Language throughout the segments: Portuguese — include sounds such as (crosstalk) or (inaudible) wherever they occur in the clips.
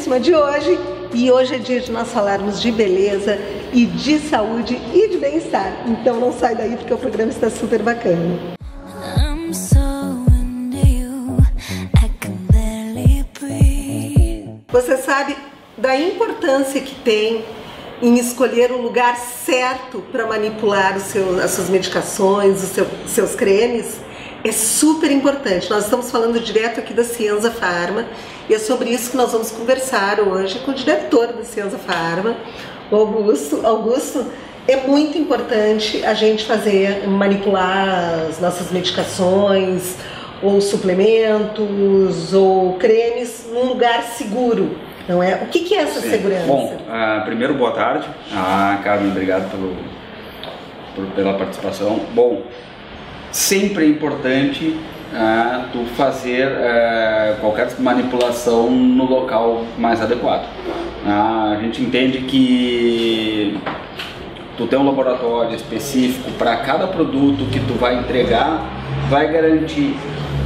De hoje. E hoje é dia de nós falarmos de beleza e de saúde e de bem-estar. Então não sai daí porque o programa está super bacana. Você sabe da importância que tem em escolher o lugar certo para manipular seu, as suas medicações, os seu, seus cremes? é super importante. Nós estamos falando direto aqui da Cienza Pharma e é sobre isso que nós vamos conversar hoje com o diretor da Cienza Pharma, o Augusto. Augusto, é muito importante a gente fazer, manipular as nossas medicações, ou suplementos, ou cremes num lugar seguro. Não é? O que, que é essa Sim. segurança? Bom, uh, primeiro boa tarde. Ah, Carmen, obrigado pelo, por, pela participação. Bom, sempre é importante tu fazer uh, qualquer manipulação no local mais adequado. Uh, a gente entende que tu tem um laboratório específico para cada produto que tu vai entregar, vai garantir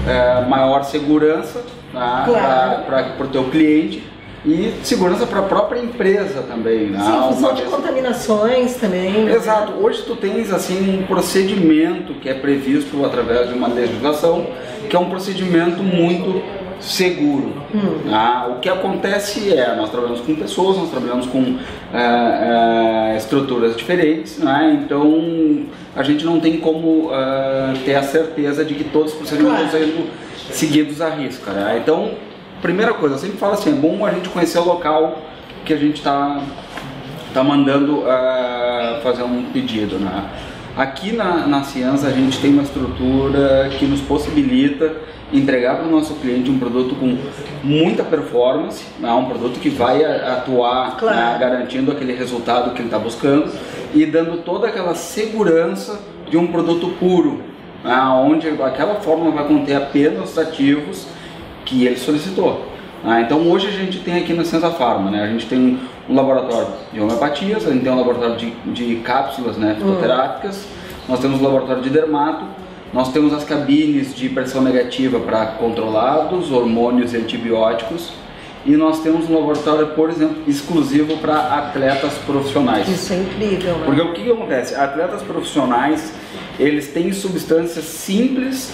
uh, maior segurança tá? claro. para o teu cliente e segurança para a própria empresa também. Né? Sim, fusão de contaminações também. Né? Exato. Hoje tu tens assim um procedimento que é previsto através de uma legislação, que é um procedimento muito seguro. Hum. Ah, o que acontece é, nós trabalhamos com pessoas, nós trabalhamos com é, é, estruturas diferentes, né? então a gente não tem como é, ter a certeza de que todos os procedimentos claro. estão sendo seguidos à risca. Né? Então primeira coisa, eu sempre falo assim, é bom a gente conhecer o local que a gente está tá mandando uh, fazer um pedido, né? Aqui na, na Ciança a gente tem uma estrutura que nos possibilita entregar para o nosso cliente um produto com muita performance, né? um produto que vai atuar né, claro. né? garantindo aquele resultado que ele está buscando e dando toda aquela segurança de um produto puro, né? onde aquela fórmula vai conter apenas os ativos que ele solicitou. Ah, então hoje a gente tem aqui na Senza Pharma, né? A gente tem um laboratório de homeopatias, a gente tem um laboratório de, de cápsulas né, fitoterápicas, nós temos um laboratório de dermato, nós temos as cabines de pressão negativa para controlados, hormônios e antibióticos, e nós temos um laboratório, por exemplo, exclusivo para atletas profissionais. Isso é incrível, né? Porque o que, que acontece? Atletas profissionais, eles têm substâncias simples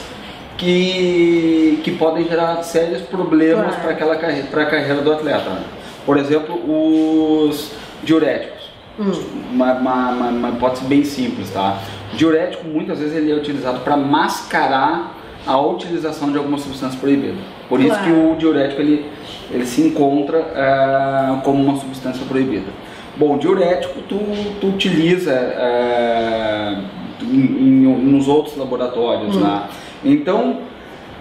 que, que podem gerar sérios problemas claro. para aquela carreira, para a carreira do atleta. Por exemplo, os diuréticos. Hum. Uma, uma, uma, uma hipótese bem simples, tá? Diurético muitas vezes ele é utilizado para mascarar a utilização de alguma substância proibida. Por claro. isso que o diurético ele, ele se encontra uh, como uma substância proibida. Bom, diurético tu, tu utiliza uh, em, em, nos outros laboratórios, hum. né? Então,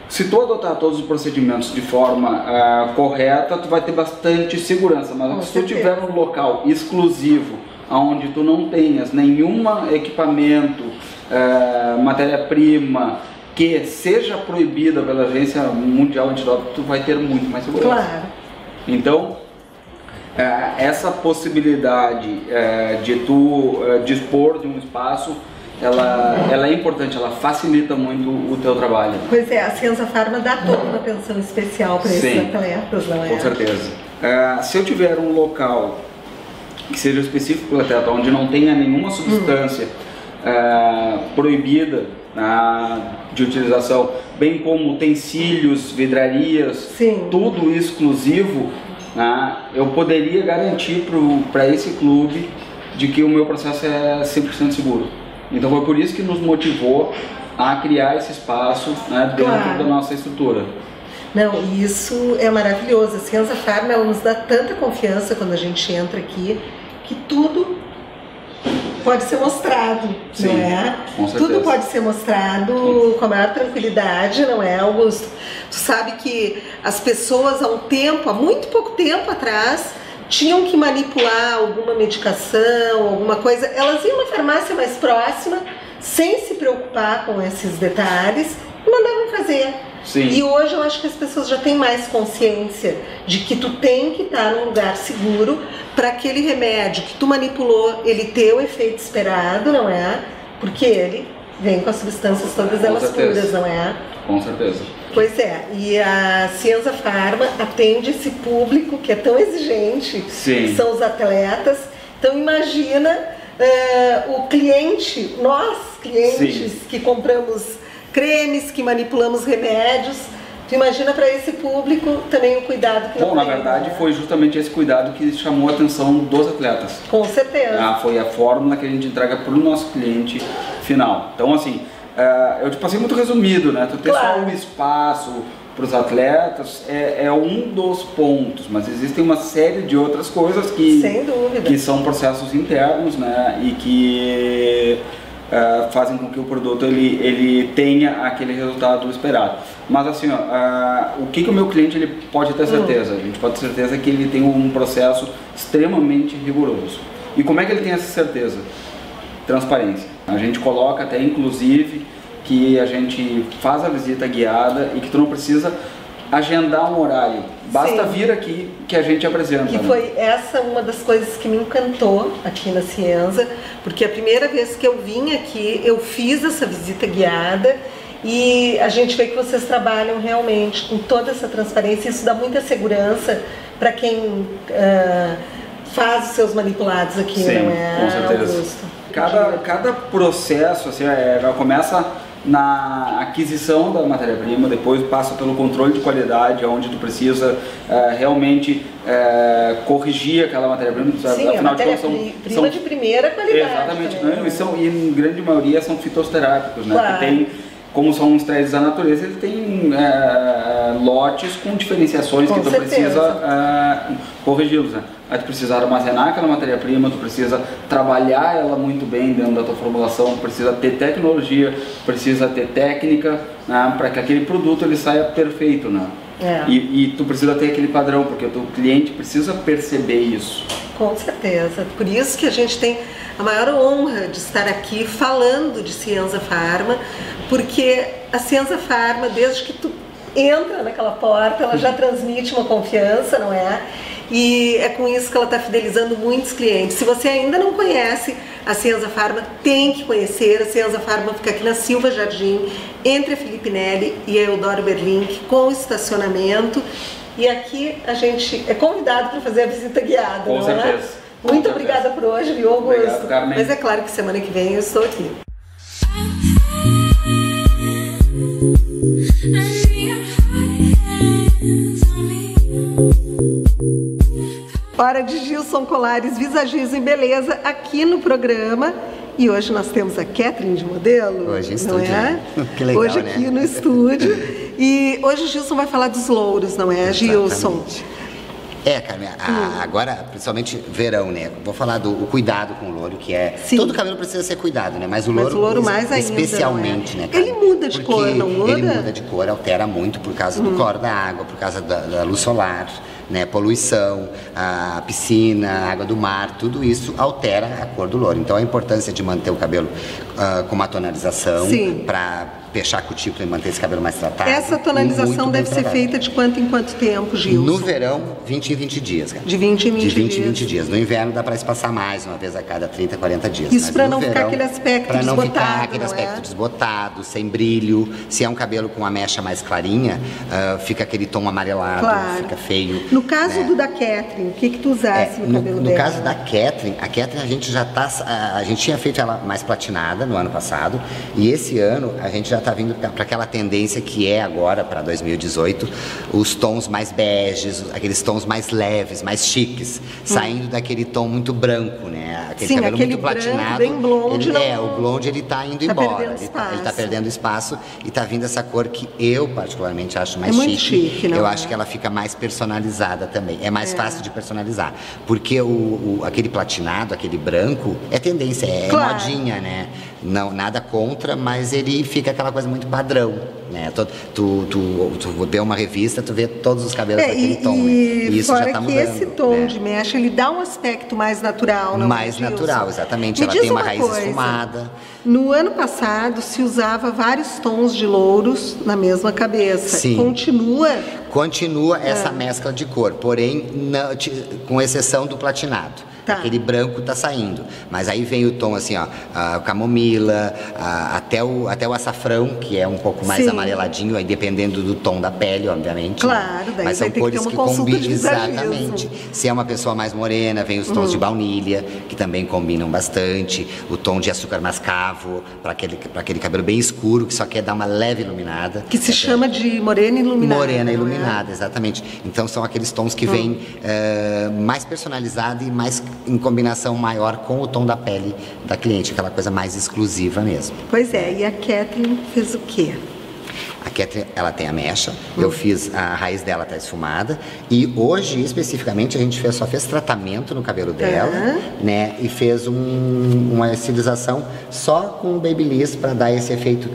se tu adotar todos os procedimentos de forma uh, correta, tu vai ter bastante segurança. Mas Com se certeza. tu tiver um local exclusivo, onde tu não tenhas nenhum equipamento, uh, matéria-prima que seja proibida pela Agência Mundial Antidoping, tu vai ter muito mais segurança. Claro. Então, uh, essa possibilidade de tu dispor de um espaço ela, ela é importante, ela facilita muito o teu trabalho. Pois é, a Ciência Farma dá toda uma atenção especial para esses atletas, não é? Com certeza. Uh, se eu tiver um local que seja específico para o atleta, onde não tenha nenhuma substância hum. uh, proibida uh, de utilização, bem como utensílios, vidrarias, Sim. tudo exclusivo, eu poderia garantir para esse clube de que o meu processo é 100% seguro. Então foi por isso que nos motivou a criar esse espaço né, dentro claro. da nossa estrutura. Não, isso é maravilhoso. A Ciência Farma nos dá tanta confiança quando a gente entra aqui que tudo pode ser mostrado, Sim, não é? Com certeza. Tudo pode ser mostrado Sim. com a maior tranquilidade, não é, Augusto? Tu sabe que as pessoas há um tempo, há muito pouco tempo atrás, tinham que manipular alguma medicação, alguma coisa, elas iam na farmácia mais próxima, sem se preocupar com esses detalhes, e mandavam fazer. Sim. E hoje eu acho que as pessoas já têm mais consciência de que tu tem que estar num lugar seguro para aquele remédio que tu manipulou ele ter o efeito esperado, não é? Porque ele Vem com as substâncias todas elas certeza. puras, não é? Com certeza. Pois é, e a Cienza Pharma atende esse público que é tão exigente, Sim. que são os atletas. Então imagina eh, o cliente, nós clientes Sim. que compramos cremes, que manipulamos remédios. Tu imagina para esse público também o cuidado que Bom, na verdade né? foi justamente esse cuidado que chamou a atenção dos atletas. Com certeza. Ah, foi a fórmula que a gente entrega para o nosso cliente final. Então, assim, eh, eu te passei muito resumido, né? Tu ter Claro. só um espaço para os atletas é, é um dos pontos, mas existem uma série de outras coisas que, Sem dúvida. que são processos internos, né? E que eh, fazem com que o produto ele, ele tenha aquele resultado esperado. Mas assim, ó, ah, o que, que o meu cliente ele pode Hum. ter certeza? A gente pode ter certeza que ele tem um processo extremamente rigoroso. E como é que ele tem essa certeza? Transparência. A gente coloca até inclusive que a gente faz a visita guiada e que tu não precisa agendar um horário. Basta Sim. vir aqui que a gente apresenta. Que né? foi essa uma das coisas que me encantou aqui na Cienza, porque a primeira vez que eu vim aqui, eu fiz essa visita guiada e a gente vê que vocês trabalham realmente com toda essa transparência. Isso dá muita segurança para quem ah, faz os seus manipulados aqui, Sim, não é, com certeza. Augusto? Cada, cada processo assim, é, começa na aquisição da matéria-prima, depois passa pelo controle de qualidade, onde tu precisa é, realmente é, corrigir aquela matéria-prima. Sim, a Afinal de matéria contas, são- prima são- de primeira qualidade. Exatamente, também, não, né? e, são, e em grande maioria são fitosterápicos, né? Claro. Que tem, como são os três da natureza, ele tem é, lotes com diferenciações Com que tu certeza. precisa é, corrigi-los, né? Aí tu precisa armazenar aquela matéria-prima, tu precisa trabalhar ela muito bem dentro da tua formulação, precisa ter tecnologia, precisa ter técnica, né? Para que aquele produto ele saia perfeito, né? É. E, e tu precisa ter aquele padrão, porque o teu cliente precisa perceber isso. Com certeza. Por isso que a gente tem a maior honra de estar aqui falando de Cienza Pharma, porque a Cienza Pharma, desde que tu entra naquela porta, ela já transmite uma confiança, não é? E é com isso que ela está fidelizando muitos clientes. Se você ainda não conhece a Cienza Pharma, tem que conhecer. A Cienza Pharma fica aqui na Silva Jardim, entre a Felipe Nelli e a Eudoro Berlink, com estacionamento. E aqui a gente é convidado para fazer a visita guiada, Com não certeza. é? Muito obrigada por hoje, viu, Augusto? Obrigado, Carmen. Mas é claro que semana que vem eu estou aqui. Hora de Gilson Colares, Visagismo e Beleza, aqui no programa. E hoje nós temos a Catherine de modelo. Hoje em estúdio, é? né? (laughs) Que legal, Hoje né? aqui no estúdio. E hoje o Gilson vai falar dos louros, não é, Gilson? É, Carmen, a- agora, principalmente verão, né? Vou falar do o cuidado com o louro, que é. Sim. Todo cabelo precisa ser cuidado, né? Mas o Mas louro, o louro mais ainda, especialmente, não é? né? Carmen? Ele muda de Porque cor, não muda? Hum. Ele muda de cor, altera muito por causa do cloro da água, por causa da, da luz solar, né? Poluição, a piscina, a água do mar, tudo isso altera a cor do louro. Então a importância de manter o cabelo ah, com uma tonalização para fechar a cutícula e manter esse cabelo mais tratado. Essa tonalização deve ser feita de quanto em quanto tempo, Gilson? No verão, 20 em 20 dias, cara. De 20 em 20 De 20 em dias. 20 dias. No inverno dá para espaçar mais, uma vez a cada 30, 40 dias. Isso no não ficar verão, aquele aspecto pra não desbotado, ficar aquele não é? aspecto desbotado, sem brilho. Se é um cabelo com uma mecha mais clarinha, ah, fica aquele tom amarelado, Claro. fica feio. No caso né? do da Catherine, o que que tu É, usasse no, no, cabelo no dela? caso da Catherine, a Catherine a gente já tá, a, a gente tinha feito ela mais platinada no ano passado e esse ano a gente já está vindo para aquela tendência que é agora para 2018, os tons mais beges, aqueles tons mais leves, mais chiques, saindo daquele tom muito branco, né? Aquele Hum. Sim, cabelo aquele muito platinado. bem blonde, ele, não- É, o blonde ele tá indo Tá embora, ele tá, ele tá espaço. perdendo espaço e tá vindo essa cor que eu particularmente acho mais É muito chique, não eu é? acho que ela fica mais personalizada também. É mais fácil de personalizar. Porque o, o- aquele platinado, aquele branco, é tendência, é Claro. modinha, né? Não, nada contra, mas ele fica aquela coisa muito padrão. Né? Tu, tu, tu, tu vê uma revista, tu vê todos os cabelos É, daquele e, tom. né? e E isso fora já tá que mudando. esse tom né? de mecha, ele dá um aspecto mais natural, não é, Mais Gilson? natural, exatamente. Me Ela tem uma raiz coisa. esfumada. No ano passado se usava vários tons de louros na mesma cabeça. Sim. Continua Continua É. essa mescla de cor, porém, não- com exceção do platinado. Tá. aquele branco tá saindo. Mas aí vem o tom assim, ó, a camomila, a, até, o, até o açafrão, que é um pouco mais Sim. amareladinho, aí dependendo do tom da pele, obviamente. Né? Claro, daí Mas são cores que, que combinam exatamente. Se é uma pessoa mais morena, vem os tons uhum. de baunilha, que também combinam bastante, o tom de açúcar mascavo, para aquele, aquele cabelo bem escuro, que só quer dar uma leve iluminada. Que se chama de morena iluminada. Morena é? iluminada, exatamente. Então são aqueles tons que vêm uh, mais personalizado e mais em combinação maior com o tom da pele da cliente, aquela coisa mais exclusiva mesmo. Pois é, e a Kathleen fez o quê? A Kathleen, ela tem a mecha, hum. eu fiz, a raiz dela tá esfumada e hoje, especificamente, a gente fez, só fez tratamento no cabelo dela, uhum. né, e fez um, uma estilização só com o Babyliss para dar esse efeito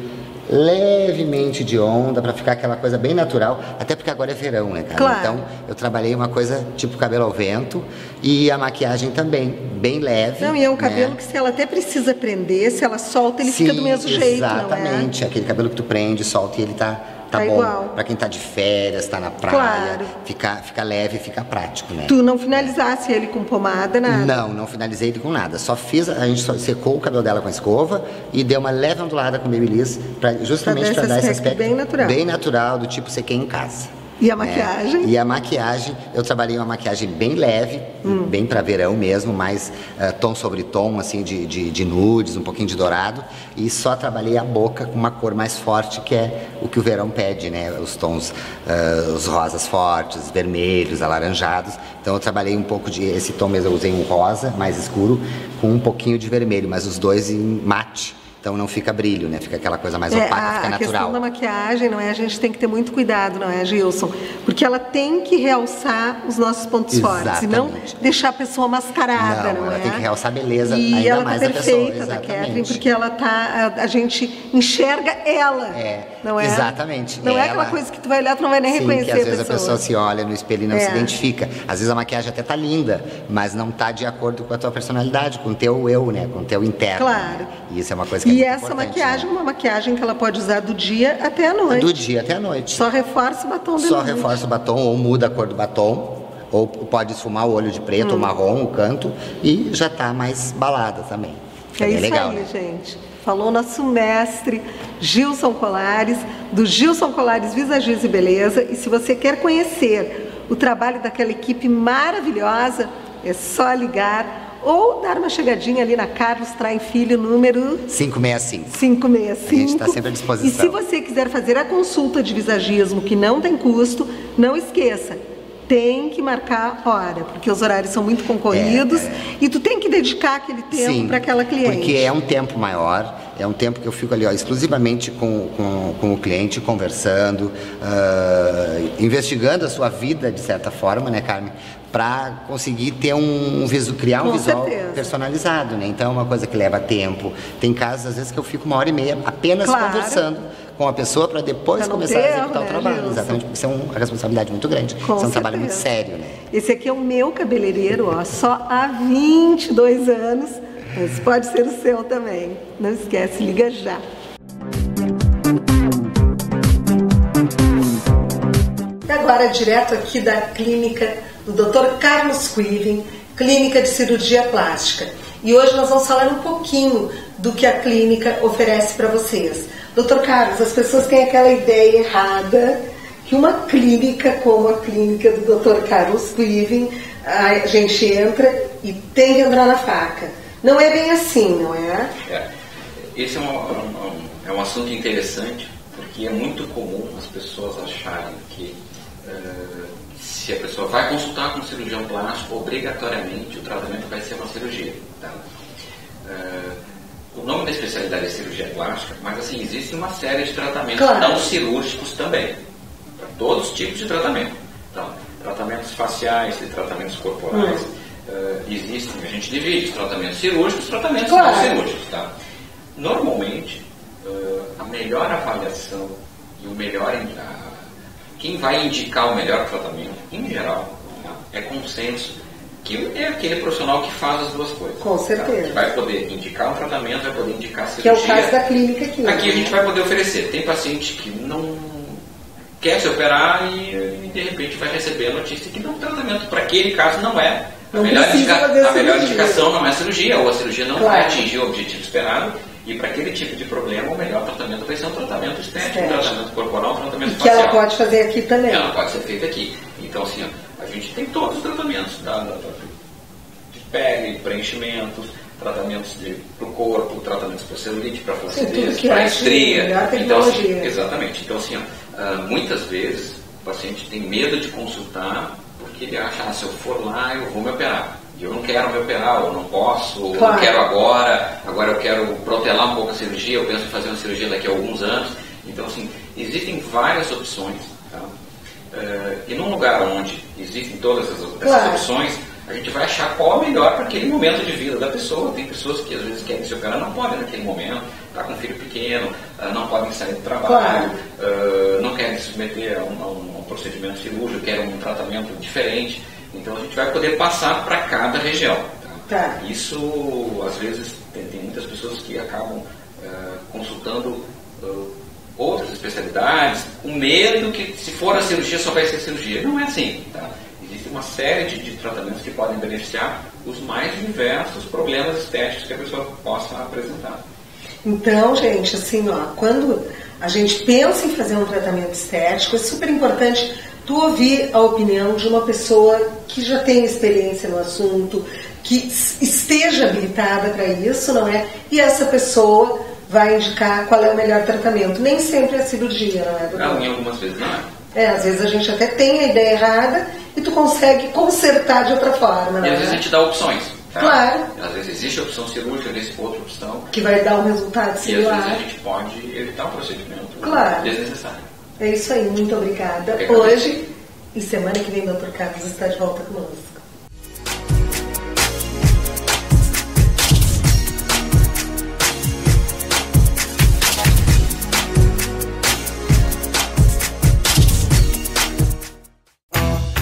levemente de onda para ficar aquela coisa bem natural, até porque agora é verão, né, cara? Claro. Então eu trabalhei uma coisa tipo cabelo ao vento e a maquiagem também, bem leve. Não, e é um cabelo né? que se ela até precisa prender, se ela solta, ele Sim, fica do mesmo jeito, Exatamente, é? aquele cabelo que tu prende, solta e ele tá tá, tá bom. Igual. Pra quem tá de férias, tá na praia, claro. fica, fica leve, fica prático, né? Tu não finalizasse ele com pomada, nada? Não, não finalizei ele com nada. Só fiz, a gente só secou o cabelo dela com a escova e deu uma leve ondulada com Babyliss, pra, justamente para dar esse aspecto bem natural. bem natural, do tipo sequei em casa. E a maquiagem? É, e a maquiagem, eu trabalhei uma maquiagem bem leve, hum. bem para verão mesmo, mais uh, tom sobre tom, assim, de, de, de, nudes, um pouquinho de dourado. E só trabalhei a boca com uma cor mais forte, que é o que o verão pede, né? Os tons, uh, os rosas fortes, vermelhos, alaranjados. Então eu trabalhei um pouco de. Esse tom mesmo, eu usei um rosa mais escuro, com um pouquinho de vermelho, mas os dois em mate então não fica brilho, né? Fica aquela coisa mais é, opaca, a, fica natural. A questão da maquiagem, não é? A gente tem que ter muito cuidado, não é, Gilson? Porque ela tem que realçar os nossos pontos Exatamente. fortes e não deixar a pessoa mascarada, não, não ela é? tem que realçar a beleza, e ainda ela mais tá perfeita, da pessoa. Kathleen, porque ela tá, a, a, gente enxerga ela, é, não é? Exatamente. Não ela, é aquela coisa que tu vai olhar, tu não vai nem sim, reconhecer que às vezes a pessoa. se olha no espelho e não é. se identifica. Às vezes a maquiagem até tá linda, mas não tá de acordo com a tua personalidade, com o teu eu, né? Com o teu interno. Claro. E isso é uma coisa que é e é essa maquiagem maquiagem, uma maquiagem que ela pode usar do dia até a noite. Do dia até a noite. Só reforça o batom Só reforça o batom ou muda a cor do batom. Ou pode esfumar o olho de preto hum. ou marrom, o canto, e já está mais balada também. É, é isso legal, aí, né? gente. Falou nosso mestre Gilson Colares, do Gilson Colares Visagismo e Beleza. E se você quer conhecer o trabalho daquela equipe maravilhosa, é só ligar ou dar uma chegadinha ali na Carlos Traem Filho, número 565. 565. A gente está sempre à disposição. E se você quiser fazer a consulta de visagismo que não tem custo, não esqueça, tem que marcar hora, porque os horários são muito concorridos é, é. e tu tem que dedicar aquele tempo para aquela cliente. Porque é um tempo maior, é um tempo que eu fico ali ó, exclusivamente com, com, com, o cliente, conversando, uh, investigando a sua vida de certa forma, né, Carmen? Para conseguir ter um, um visual, criar um com visual certeza. personalizado, né? Então é uma coisa que leva tempo. Tem casos, às vezes, que eu fico uma hora e meia apenas claro. conversando com a pessoa para depois começar a executar né, o trabalho. Gilson? Exatamente, porque isso é uma responsabilidade muito grande. Com isso é um certeza. trabalho muito sério, né? Esse aqui é o meu cabeleireiro, ó, só há 22 anos. Mas pode ser o seu também. Não esquece, liga já. E agora, direto aqui da clínica do Dr. Carlos Quiven, clínica de cirurgia plástica. E hoje nós vamos falar um pouquinho do que a clínica oferece para vocês. Doutor Carlos, as pessoas têm aquela ideia errada que uma clínica como a clínica do Dr. Carlos Quiven, a gente entra e tem que entrar na faca. Não é bem assim, não é? é esse é um, um, é um assunto interessante, porque é muito comum as pessoas acharem que uh, se a pessoa vai consultar com um cirurgião plástico, obrigatoriamente o tratamento vai ser uma cirurgia. Tá? Uh, o nome da especialidade é cirurgia plástica, mas assim, existe uma série de tratamentos claro. não cirúrgicos também. Para todos os tipos de tratamento. Então, tratamentos faciais e tratamentos corporais. Uh, existem, a gente divide os tratamentos cirúrgicos e tratamentos claro. não cirúrgicos. Tá? Normalmente, uh, a melhor avaliação e o melhor. Uh, quem vai indicar o melhor tratamento, em geral, tá? é consenso que é aquele profissional que faz as duas coisas. Com certeza. Tá? Vai poder indicar um tratamento, vai poder indicar a cirurgia. Que é o caso da clínica aqui. Aqui a gente vai poder oferecer. Tem paciente que não quer se operar e, e de repente vai receber a notícia que não, tratamento para aquele caso não é Não a melhor, indica- a melhor indicação não é a cirurgia, ou a cirurgia não Claro. vai atingir o objetivo esperado, e para aquele tipo de problema, o melhor tratamento vai ser um tratamento estético, um tratamento corporal, um tratamento Que ela facial. pode fazer aqui também. Ela pode ser feita aqui. Então, assim, a gente tem todos os tratamentos da, da- de pele, preenchimentos, tratamentos para o corpo, tratamentos para celulite, para flacidez, para acha estria. melhor Então, assim, exatamente. Então, assim, ó, ah, muitas vezes o paciente tem medo de consultar porque ele acha, ah, se eu for lá, eu vou me operar. Eu não quero me operar, ou não posso, ou Claro. não quero agora, agora eu quero protelar um pouco a cirurgia, eu penso em fazer uma cirurgia daqui a alguns anos. Então, assim, existem várias opções. Tá? Eh, e num lugar onde existem todas essas, essas Claro. opções, a gente vai achar qual a melhor para aquele momento de vida da pessoa. Tem pessoas que às vezes querem se operar, não podem naquele momento, está com um filho pequeno, ah, não podem sair do trabalho, ah, não querem se submeter a um- a um procedimento cirúrgico, querem um tratamento diferente. Então a gente vai poder passar para cada região. tá? Tá. Isso, às vezes, tem, tem muitas pessoas que acabam ah, consultando ah, outras especialidades, com medo que se for a cirurgia só vai ser cirurgia. Não é assim. Tá? Existe uma série de, de tratamentos que podem beneficiar os mais diversos problemas estéticos que a pessoa possa apresentar. Então, gente, assim, ó, quando a gente pensa em fazer um tratamento estético, é super importante tu ouvir a opinião de uma pessoa que já tem experiência no assunto, que esteja habilitada para isso, não é? E essa pessoa vai indicar qual é o melhor tratamento. Nem sempre é a cirurgia, não é, doutor? Não, em algumas vezes não é. É, às vezes a gente até tem a ideia errada e tu consegue consertar de outra forma, não E é? às vezes a gente dá opções. tá? Claro. Às vezes existe a opção cirúrgica, às vezes outra opção. Que vai dar um resultado E às similar. vezes a gente pode evitar um procedimento Claro. desnecessário. É isso aí, muito obrigada. Hoje e semana que vem Dr. Carlos está de volta conosco.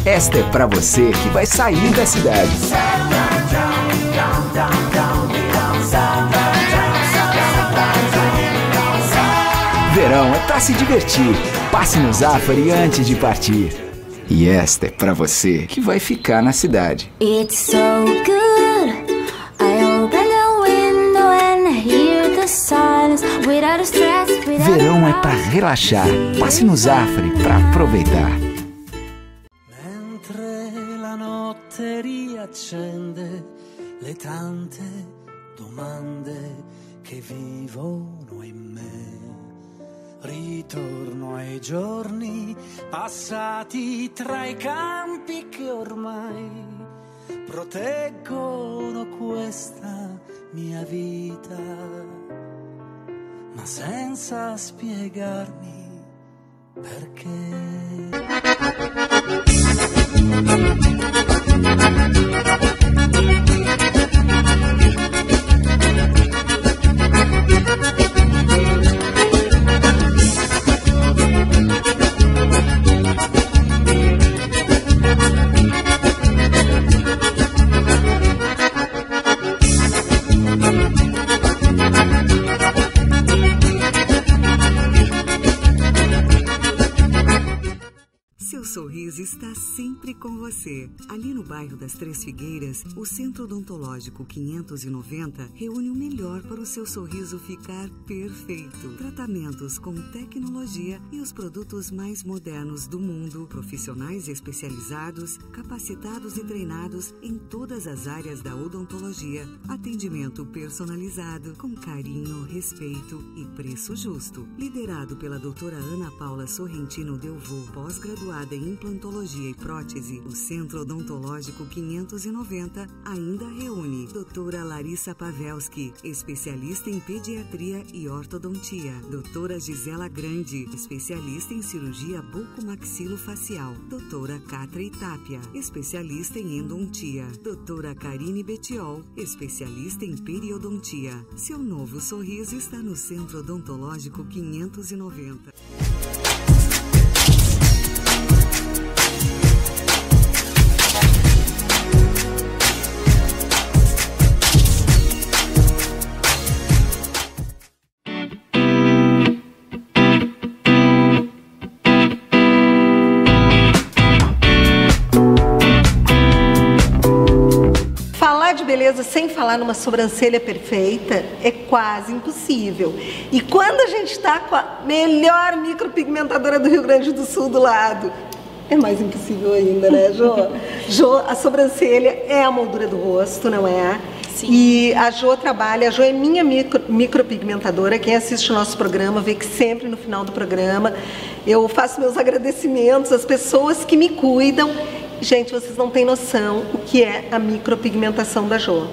Esta é pra você que vai sair da cidade. Verão é pra se divertir. Passe no Zafari antes de partir. E esta é pra você que vai ficar na cidade. It's so good. I open the window and hear the silence without a stress. Without Verão é pra relaxar. Passe no Zafari pra aproveitar. Mentre la notte riaccende le tante domande che vivono in me. Ritorno ai giorni passati tra i campi che ormai proteggono questa mia vita, ma senza spiegarmi perché. O Centro Odontológico 590 reúne o melhor para o seu sorriso ficar perfeito. Tratamentos com tecnologia e os produtos mais modernos do mundo, profissionais especializados, capacitados e treinados em todas as áreas da odontologia, atendimento personalizado, com carinho, respeito e preço justo. Liderado pela doutora Ana Paula Sorrentino Delvaux, pós-graduada em implantologia e prótese, o Centro Odontológico 590 ainda reúne doutora Larissa Pavelski, especialista em pediatria e ortodontia, doutora Gisela Grande, especialista em cirurgia bucomaxilofacial, doutora Catra Itápia, especialista em endontia, doutora Karine Betiol, especialista em periodontia. Seu novo sorriso está no Centro Odontológico 590. Falar numa sobrancelha perfeita é quase impossível. E quando a gente está com a melhor micropigmentadora do Rio Grande do Sul do lado, é mais impossível ainda, né, Jô? (laughs) Jô, a sobrancelha é a moldura do rosto, não é? Sim. E a Jo trabalha, a Jo é minha micro, micropigmentadora. Quem assiste o nosso programa vê que sempre no final do programa eu faço meus agradecimentos às pessoas que me cuidam. Gente, vocês não têm noção o que é a micropigmentação da Jo.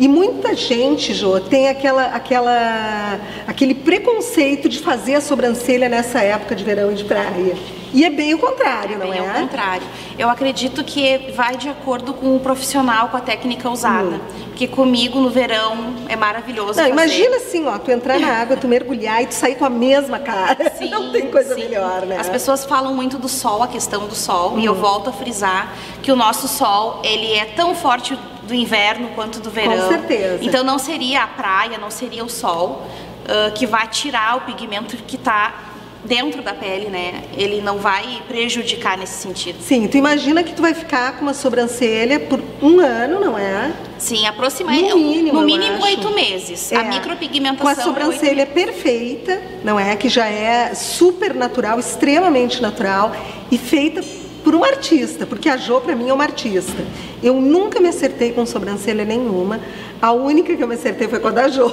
E muita gente, Jô, tem aquela, aquela, aquele preconceito de fazer a sobrancelha nessa época de verão e de praia. E é bem o contrário, não Bem é? ao contrário. Eu acredito que vai de acordo com o profissional, com a técnica usada. Porque comigo no verão é maravilhoso. Não, fazer. imagina assim, ó, tu entrar na (laughs) água, tu mergulhar e tu sair com a mesma cara. Sim, (laughs) não tem coisa sim. melhor, né? As pessoas falam muito do sol, a questão do sol, e eu volto a frisar que o nosso sol, ele é tão forte do inverno quanto do verão. certeza. Então não seria a praia, não seria o sol ah, que vai tirar o pigmento que está dentro da pele, né? Ele não vai prejudicar nesse sentido. Sim, tu imagina que tu vai ficar com uma sobrancelha por um ano, não é? Sim, aproxima No mínimo, no mínimo oito meses. É, A micropigmentação Com a é sobrancelha perfeita, não é? Que já é super natural, extremamente natural e feita por um artista, porque a Jo para mim é uma artista. Eu nunca me acertei com sobrancelha nenhuma. A única que eu me acertei foi com a da Jo.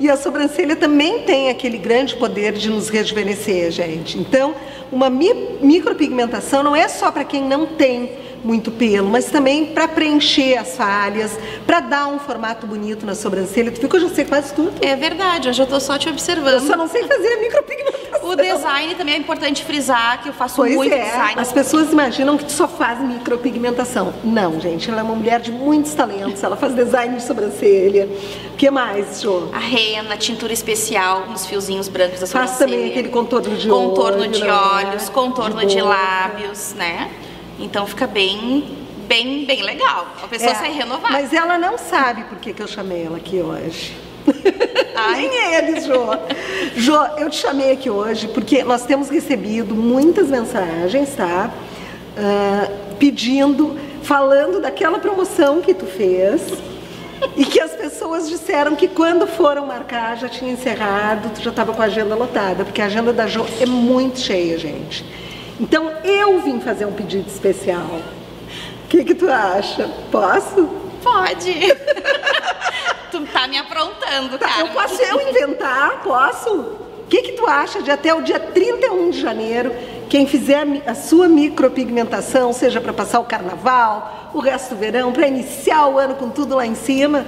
E a sobrancelha também tem aquele grande poder de nos rejuvenescer, gente. Então, uma mi- micropigmentação não é só para quem não tem muito pelo, mas também para preencher as falhas, para dar um formato bonito na sobrancelha. Tu viu que eu já sei quase tudo? É verdade, hoje eu tô só te Eu observando. só não sei fazer a micropigmentação. O design também é importante frisar, que eu faço Pois muito é, design. as pessoas imaginam que tu só faz micropigmentação. Não, gente, ela é uma mulher de muitos talentos. Ela faz design de sobrancelha. O que mais, Jo? A rena, tintura especial nos fiozinhos brancos da Faz sobrancelha. também aquele contorno de Contorno de né? olhos, contorno De de, boca. lábios, né? Então fica bem, bem, bem legal. A pessoa É, sai renovada. Mas ela não sabe por que, que eu chamei ela aqui hoje. (laughs) Ai. Nem eles, Jô. Jô, eu te chamei aqui hoje porque nós temos recebido muitas mensagens, tá? Ah, pedindo, falando daquela promoção que tu fez. E que as pessoas disseram que quando foram marcar já tinha encerrado, tu já estava com a agenda lotada, porque a agenda da Jo é muito cheia, gente. Então eu vim fazer um pedido especial. O que, que tu acha? Posso? Pode. (laughs) tu tá me aprontando, Tá, cara. eu posso eu inventar? Posso? O que, que tu acha de até o dia 31 de janeiro, quem fizer a sua micropigmentação, seja para passar o carnaval, o resto do verão, para iniciar o ano com tudo lá em cima,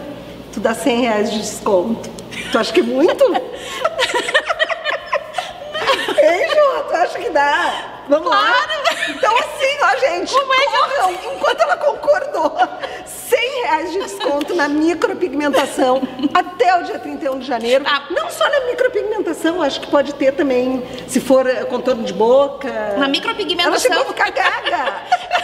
tu dá 100 reais de desconto. Tu acha que é muito? (laughs) Ei, Jô, tu acha que dá? Vamos lá? Então assim, ó, gente, Como é que eu- corram, enquanto ela concordou, 100 reais de desconto na micropigmentação até o dia 31 de janeiro. Tá. Não só na micropigmentação, acho que pode ter também, se for eh, contorno de boca. Na micropigmentação- Ela chegou a ficar gaga. (laughs)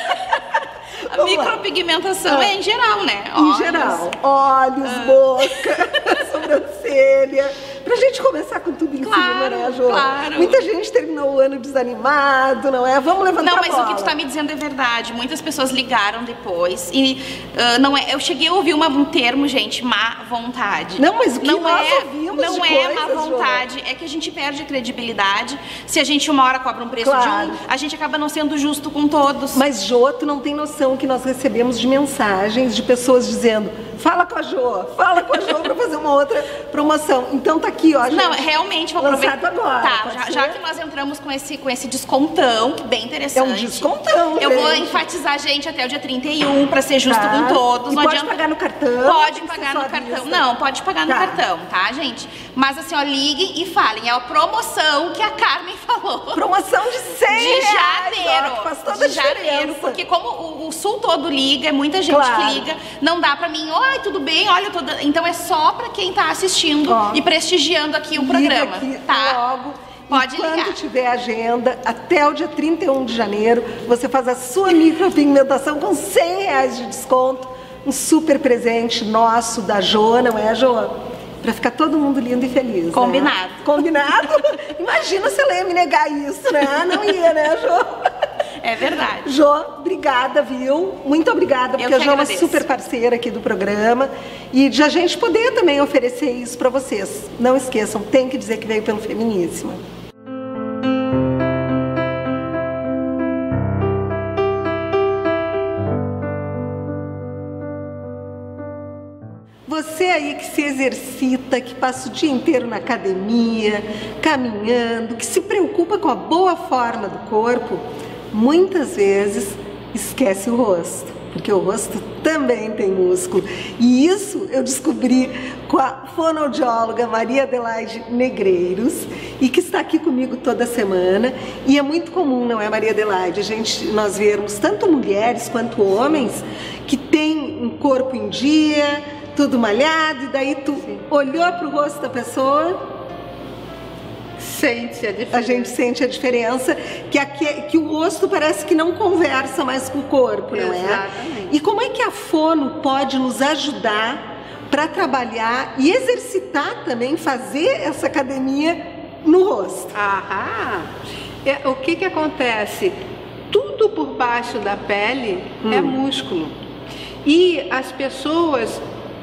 A Vamos micropigmentação Ah. é em geral, né? Em Olhos. geral, olhos, boca, (laughs) sobrancelha. Pra gente começar com tudo em cima, Claro, né, Jô? claro. Muita gente terminou o ano desanimado, não é? Vamos levantar Não, mas o que tu tá me dizendo é verdade. Muitas pessoas ligaram depois e ah, não é. Eu cheguei a ouvir uma- um termo, gente, má vontade. Não, mas o que não nós é, ouvimos não de é má coisas, Jô. vontade. É que a gente perde a credibilidade. Se a gente uma hora cobra um preço Claro. de um, a gente acaba não sendo justo com todos. Mas, Jô, tu não tem noção que nós recebemos de mensagens de pessoas dizendo fala com a Jô, fala com a Jô pra fazer uma outra promoção. Então tá aqui, ó. Não, realmente vou aproveitar. agora, Tá, já, já que nós entramos com esse, com esse descontão, que bem interessante. É um descontão, Eu vou gente. enfatizar, gente, até o dia 31, pra ser justo Tá. com todos. E não pode adianta... pagar no cartão? Pode pagar no cartão. vista? Não, pode pagar no Tá. cartão, tá, gente? Mas assim, ó, liguem e falem. É a promoção que a Carmen (laughs) falou. Promoção de 100 De janeiro. ó, faz toda de janeiro. diferença. Porque como o, o sul todo liga, é muita gente Claro. que liga, não dá pra mim, oi, tudo bem, olha, eu tô... da-" Então é só pra quem tá assistindo Ó. e prestigiando aqui o programa, aqui tá? logo. Pode e quando ligar. tiver agenda, até o dia 31 de janeiro, você faz a sua micropigmentação com 100 reais de desconto. Um super presente nosso, da Jo, não é, Jo? Pra ficar todo mundo lindo e feliz. né? Combinado. Combinado? (laughs) Imagina se ela ia me negar isso, né? Não ia, né, Jo? É verdade. Jô, obrigada, viu? Muito obrigada, porque a Jô é uma super parceira aqui do programa e de a gente poder também oferecer isso para vocês. Não esqueçam, tem que dizer que veio pelo Feminíssima. Você aí que se exercita, que passa o dia inteiro na academia, caminhando, que se preocupa com a boa forma do corpo, muitas vezes esquece o rosto, porque o rosto também tem músculo. E isso eu descobri com a fonoaudióloga Maria Adelaide Negreiros e que está aqui comigo toda semana. E é muito comum, não é, Maria Adelaide, a gente, nós vermos tanto mulheres quanto homens que têm um corpo em dia, tudo malhado, e daí tu olhou para o rosto da pessoa, Sente a diferença. a gente sente a diferença, que, aqui, que o rosto parece que não conversa mais com o corpo, não é? Exatamente. E como é que a fono pode nos ajudar para trabalhar e exercitar também, fazer essa academia no rosto? Aham. É, o que que acontece? Tudo por baixo da pele é músculo. E as pessoas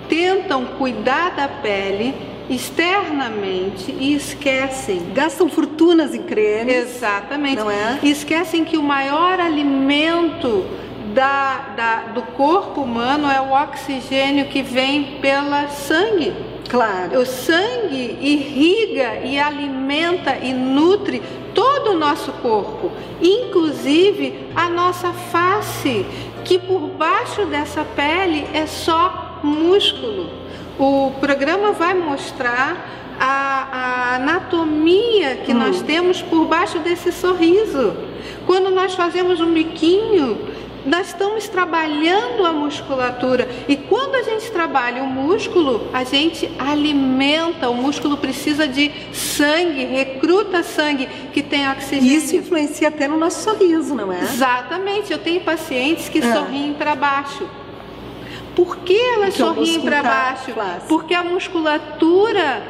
tentam cuidar da pele externamente e esquecem. Gastam fortunas em cremes. Exatamente. Não é? E esquecem que o maior alimento da, da- do corpo humano é o oxigênio que vem pela sangue. Claro. O sangue irriga e alimenta e nutre todo o nosso corpo, inclusive a nossa face, que por baixo dessa pele é só músculo. O programa vai mostrar a, a anatomia que nós temos por baixo desse sorriso. Quando nós fazemos um biquinho, nós estamos trabalhando a musculatura e quando a gente trabalha o músculo, a gente alimenta. O músculo precisa de sangue, recruta sangue que tem oxigênio. Isso influencia até no nosso sorriso, não é? Exatamente. Eu tenho pacientes que Ah. sorriem para baixo. Por que elas o sorriem para baixo? flácido. Porque a musculatura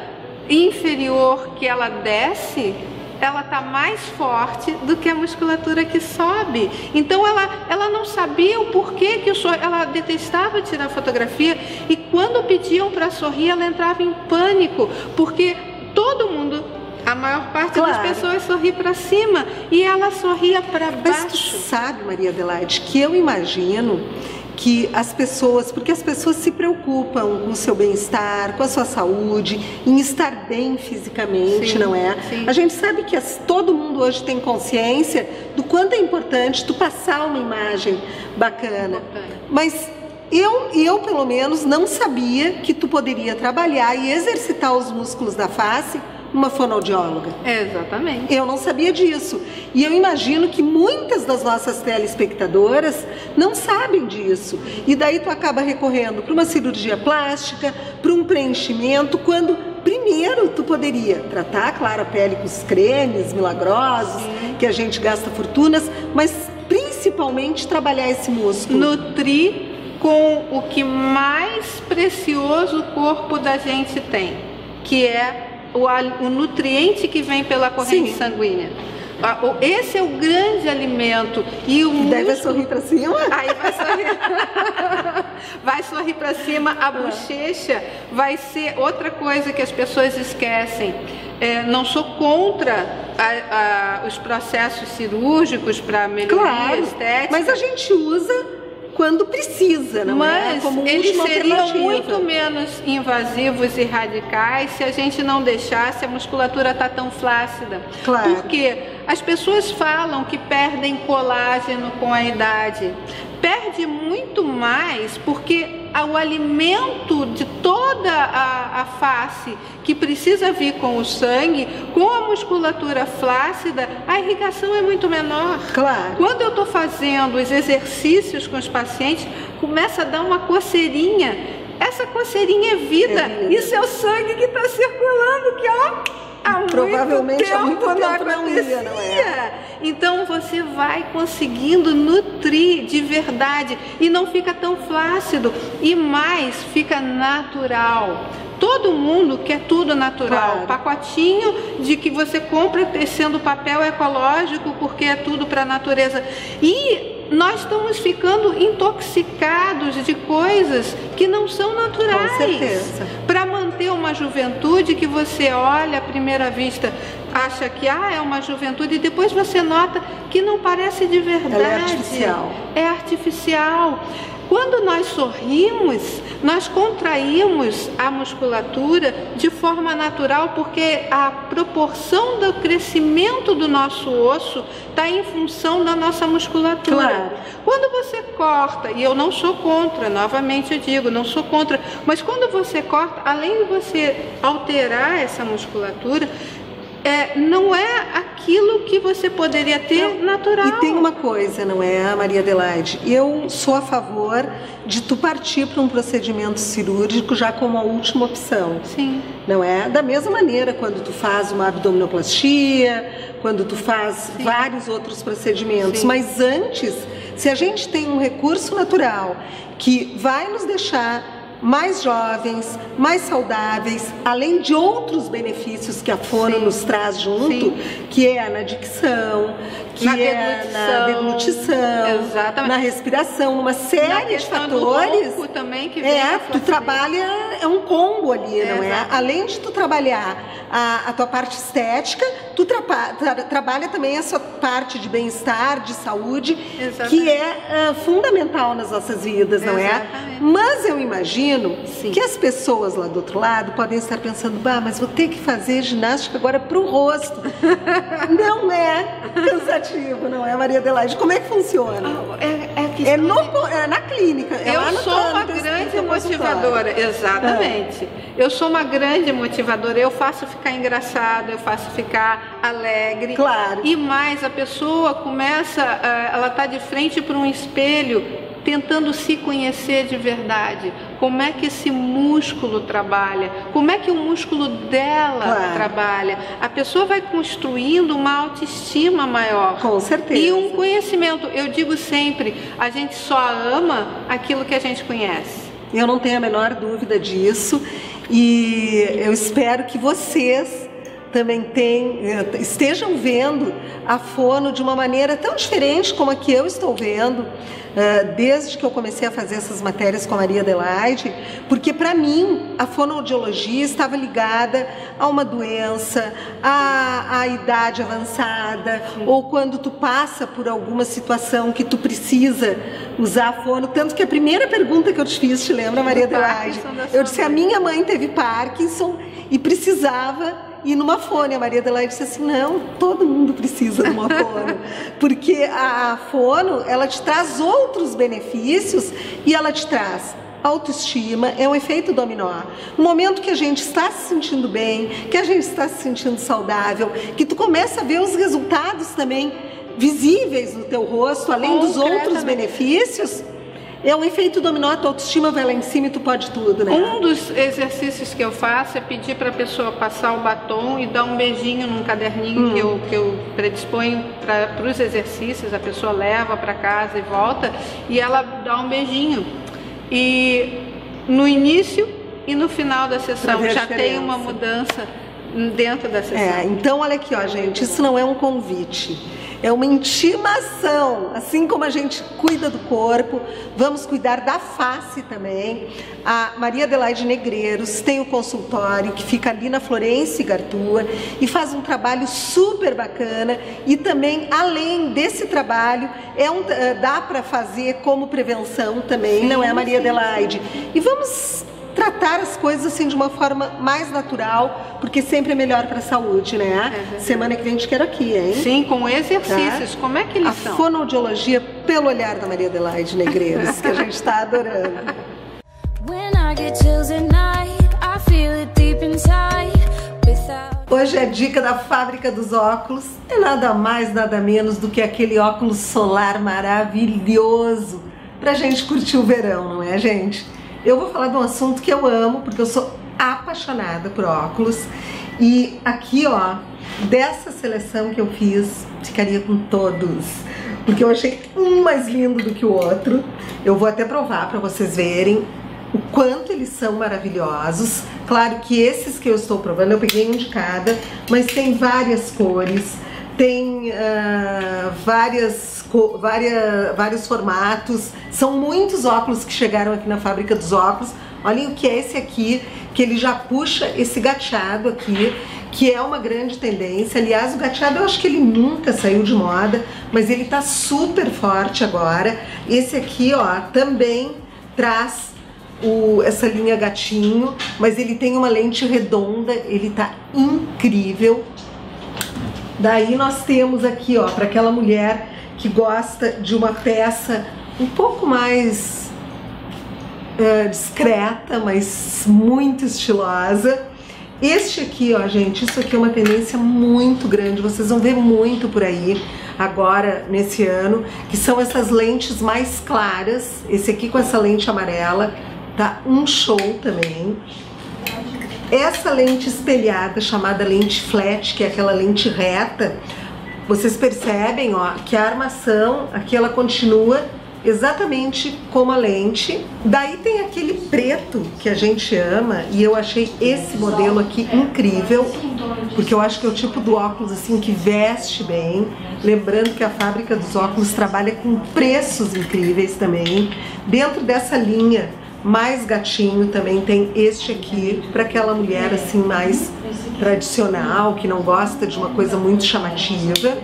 inferior que ela desce, ela tá mais forte do que a musculatura que sobe. Então ela, ela não sabia o porquê que o sor... ela detestava tirar fotografia e quando pediam para sorrir, ela entrava em pânico, porque todo mundo a maior parte Claro. das pessoas sorri para cima e ela sorria para Mas tu baixo. sabe, Maria Adelaide, que eu imagino que as pessoas, porque as pessoas se preocupam com o seu bem-estar, com a sua saúde, em estar bem fisicamente, Sim, não é? sim. A gente sabe que as- todo mundo hoje tem consciência do quanto é importante tu passar uma imagem bacana. Mas eu, eu, pelo menos, não sabia que tu poderia trabalhar e exercitar os músculos da face uma fonoaudióloga. Exatamente. Eu não sabia disso. E eu imagino que muitas das nossas telespectadoras não sabem disso. E daí tu acaba recorrendo para uma cirurgia plástica, para um preenchimento, quando primeiro tu poderia tratar, claro, a pele com os cremes milagrosos, que a gente gasta fortunas, mas principalmente trabalhar esse músculo. Nutrir com o que mais precioso o corpo da gente tem, que é o, o nutriente que vem pela corrente Sim. sanguínea. Ah, Esse é o grande alimento e o músculo- sorrir para cima? Aí vai sorrir. (laughs) vai sorrir para cima. A bochecha vai ser outra coisa que as pessoas esquecem. É, não sou contra a- a- os processos cirúrgicos para melhoria Claro, estética. mas a gente usa quando precisa, não é? Mas Como eles seriam muito menos invasivos e radicais se a gente não deixasse a musculatura estar tão flácida. Claro. Porque as pessoas falam que perdem colágeno com a idade. Perde muito mais porque o alimento de toda a, a face que precisa vir com o sangue, com a musculatura flácida, a irrigação é muito menor. Claro. Quando eu estou fazendo os exercícios com os pacientes, começa a dar uma coceirinha. Essa coceirinha é vida. É vida. Isso é o sangue que está circulando, que ó. Há Provavelmente muito há muito tempo não tempo não ia, acontecia. não é? Então você vai conseguindo nutrir de verdade e não fica tão flácido e mais fica natural. Todo mundo quer tudo natural. Claro. Pacotinho de que você compra sendo papel ecológico porque é tudo para a natureza. E nós estamos ficando intoxicados de coisas que não são naturais. Com certeza. Para manter uma juventude que você olha à primeira vista, acha que ah, é uma juventude e depois você nota que não parece de verdade. Ela é artificial. É artificial. Quando nós sorrimos, nós contraímos a musculatura de forma natural, porque a proporção do crescimento do nosso osso está em função da nossa musculatura. Claro. Quando você corta, e eu não sou contra, novamente eu digo, não sou contra, mas quando você corta, além de você alterar essa musculatura, é, não é aquilo que você poderia ter natural. E tem uma coisa, não é, Maria Adelaide? Eu sou a favor de tu partir para um procedimento cirúrgico já como a última opção. Sim. Não é? Da mesma maneira, quando tu faz uma abdominoplastia, quando tu faz vários outros procedimentos. Sim. Mas antes, se a gente tem um recurso natural que vai nos deixar mais jovens, mais saudáveis, além de outros benefícios que a fono Sim. nos traz junto, Sim. que é na dicção, que Na é na deglutição. deglutição, Exatamente. na respiração, uma série de do fatores. ronco também que É, tu trabalha, é um combo ali, não é? Exatamente. Além de tu trabalhar a, a tua parte estética, tu trapa- tra- trabalha também essa parte de bem-estar, de saúde, Exatamente. que é ah, fundamental nas nossas vidas, não é? Mas eu imagino Sim. que as pessoas lá do outro lado podem estar pensando, bah, mas vou ter que fazer ginástica agora pro rosto. (laughs) não é cansativo, não é, Maria Adelaide? Como é que funciona? É, é É, de- no, é na clínica. é Eu sou uma teu- grande motivadora, exatamente. É. Eu sou uma grande motivadora. Eu faço ficar engraçado, eu faço ficar alegre. Claro. E mais, a pessoa começa, ah, ela está de frente para um espelho, tentando se conhecer de verdade. Como é que esse músculo trabalha? Como é que o músculo dela Claro. trabalha? A pessoa vai construindo uma autoestima maior. Com certeza. E um conhecimento. Eu digo sempre, a gente só ama aquilo que a gente conhece. Eu não tenho a menor dúvida disso e eu espero que vocês também tem, eh, estejam vendo a fono de uma maneira tão diferente como a que eu estou vendo eh, desde que eu comecei a fazer essas matérias com a Maria Adelaide, porque para mim a fonoaudiologia estava ligada a uma doença, à, à idade avançada, ou quando tu passa por alguma situação que tu precisa usar a fono. Tanto que a primeira pergunta que eu te fiz, te lembra, Maria Adelaide? Eu disse, a minha mãe teve Parkinson e precisava ir numa fone. A Maria Adelaide disse assim, não, todo mundo precisa de uma (laughs) fono. Porque a, a fono, ela te traz outros benefícios e ela te traz autoestima, é um efeito dominó. No momento que a gente está se sentindo bem, que a gente está se sentindo saudável, que tu começa a ver os resultados também visíveis no teu rosto, além dos outros benefícios, é um efeito dominó, a tua autoestima vai lá em cima e tu pode tudo, né? Um dos exercícios que eu faço é pedir para a pessoa passar o batom e dar um beijinho num caderninho que, eu, que eu predisponho para os exercícios. A pessoa leva para casa e volta e ela dá um beijinho. E no início e no final da sessão já tem uma mudança dentro da sessão. É, então olha aqui, ó, gente, isso não é um convite. É uma intimação. Assim como a gente cuida do corpo, vamos cuidar da face também. A Maria Adelaide Negreiros tem o consultório que fica ali na Florência e Gartua e faz um trabalho super bacana. E também, além desse trabalho, é um, eh, dá para fazer como prevenção também, não é, Maria Adelaide? E vamos tratar as coisas assim de uma forma mais natural, porque sempre é melhor para a saúde, né? Semana que vem a gente quer aqui, hein? Sim, com exercícios. Tá? Como é que eles A são? fonoaudiologia pelo olhar da Maria Adelaide Negreiros, que a gente está adorando. Hoje a dica da fábrica dos óculos é nada mais, nada menos do que aquele óculos solar maravilhoso pra gente curtir o verão, não é, gente? Eu vou falar de um assunto que eu amo, porque eu sou apaixonada por óculos. E aqui, ó, dessa seleção que eu fiz, ficaria com todos. Porque eu achei um mais lindo do que o outro. Eu vou até provar pra vocês verem. o quanto eles são maravilhosos. Claro que esses que eu estou provando, eu peguei um de cada, mas tem várias cores, tem uh, várias, várias, vários formatos. São muitos óculos que chegaram aqui na fábrica dos óculos. Olhem o que é esse aqui, que ele já puxa esse gateado aqui, que é uma grande tendência. Aliás, o gateado eu acho que ele nunca saiu de moda, mas ele tá super forte agora. Esse aqui, ó, também traz o, essa linha gatinho, mas ele tem uma lente redonda, ele tá incrível. Daí nós temos aqui, ó, para aquela mulher que gosta de uma peça um pouco mais uh, discreta, mas muito estilosa. Este aqui, ó, gente, isso aqui é uma tendência muito grande, vocês vão ver muito por aí agora, nesse ano, que são essas lentes mais claras, esse aqui com essa lente amarela, tá um show também. Essa lente espelhada, chamada lente flat, que é aquela lente reta, vocês percebem ó, que a armação aqui ela continua exatamente como a lente. Daí tem aquele preto que a gente ama e eu achei esse modelo aqui incrível, porque eu acho que é o tipo do óculos assim que veste bem. Lembrando que a fábrica dos óculos trabalha com preços incríveis também. Dentro dessa linha mais gatinho também tem este aqui para aquela mulher assim mais tradicional, que não gosta de uma coisa muito chamativa.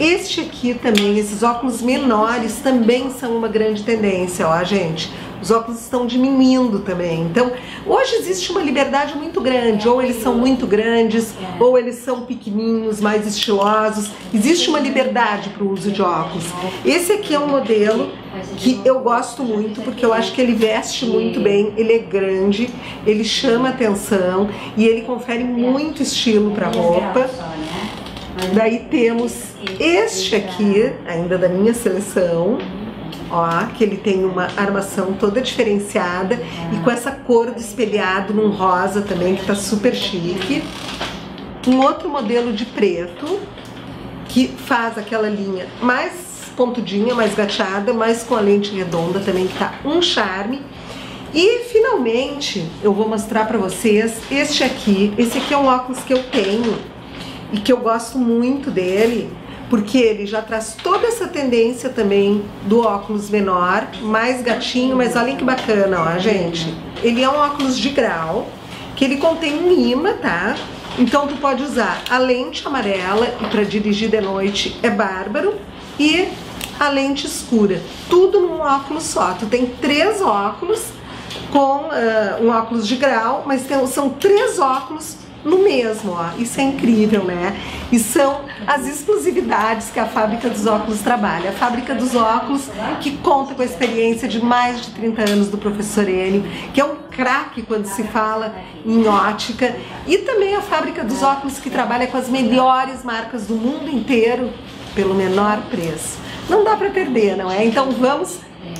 Este aqui também, esses óculos menores também são uma grande tendência, ó, gente. Os óculos estão diminuindo também. Então, hoje existe uma liberdade muito grande. Ou eles são muito grandes, ou eles são pequenininhos, mais estilosos. Existe uma liberdade para o uso de óculos. Esse aqui é um modelo que eu gosto muito, porque eu acho que ele veste muito bem, ele é grande, ele chama atenção e ele confere muito estilo para a roupa. Daí temos este aqui, ainda da minha seleção, ó, que ele tem uma armação toda diferenciada e com essa cor do espelhado num rosa também, que tá super chique. Um outro modelo de preto, que faz aquela linha mais pontudinha, mais gateada, mas com a lente redonda também, que tá um charme. E finalmente eu vou mostrar para vocês este aqui. Esse aqui é um óculos que eu tenho e que eu gosto muito dele porque ele já traz toda essa tendência também do óculos menor, mais gatinho, mas olhem que bacana, ó, gente. Ele é um óculos de grau, que ele contém um imã, tá? Então tu pode usar a lente amarela e para dirigir de noite é bárbaro e a lente escura, tudo num óculos só. Tu tem três óculos com uh, um óculos de grau, mas tem, são três óculos no mesmo, ó. Isso é incrível, né? E são as exclusividades que a Fábrica dos Óculos trabalha. A Fábrica dos Óculos, que conta com a experiência de mais de 30 anos do professor Enio, que é um craque quando se fala em ótica, e também a Fábrica dos Óculos, que trabalha com as melhores marcas do mundo inteiro pelo menor preço. Não dá para perder, não é? Então vamos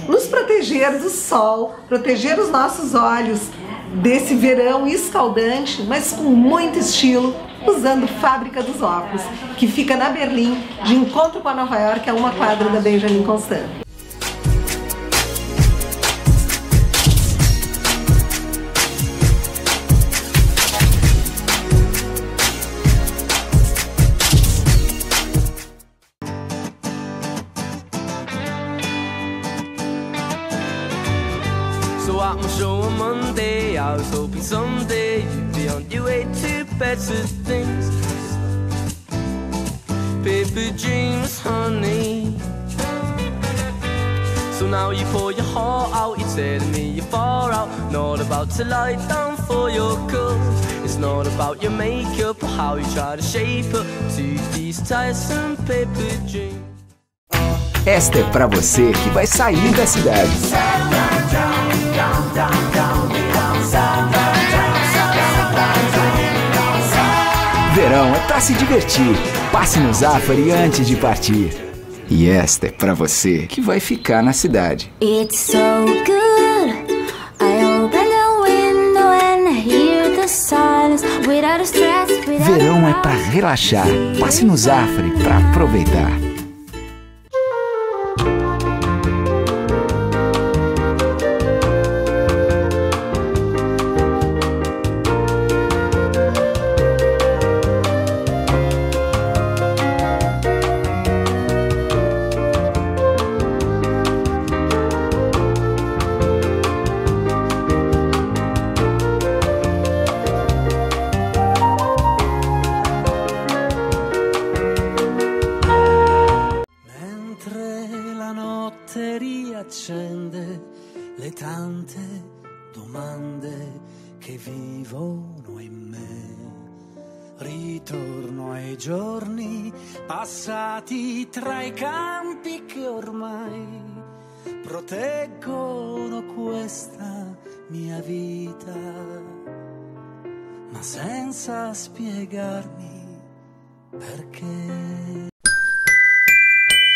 nos proteger do sol, proteger os nossos olhos desse verão escaldante, mas com muito estilo, usando Fábrica dos Óculos, que fica na Berlim, de encontro com a Nova York, a uma quadra da Benjamin Constant. Better things. Paper dreams, honey. So now you pour your heart out, you're telling me you're far out. Not about to lie down for your cause. It's not about your makeup or how you try to shape up to these tiresome paper dreams. Esta é pra você que vai sair da cidade. Verão é pra se divertir. Passe no Zafari antes de partir. E esta é pra você que vai ficar na cidade. It's so good. I open the window and hear the silence without stress. Without Verão é pra relaxar. Passe no Zafari pra aproveitar.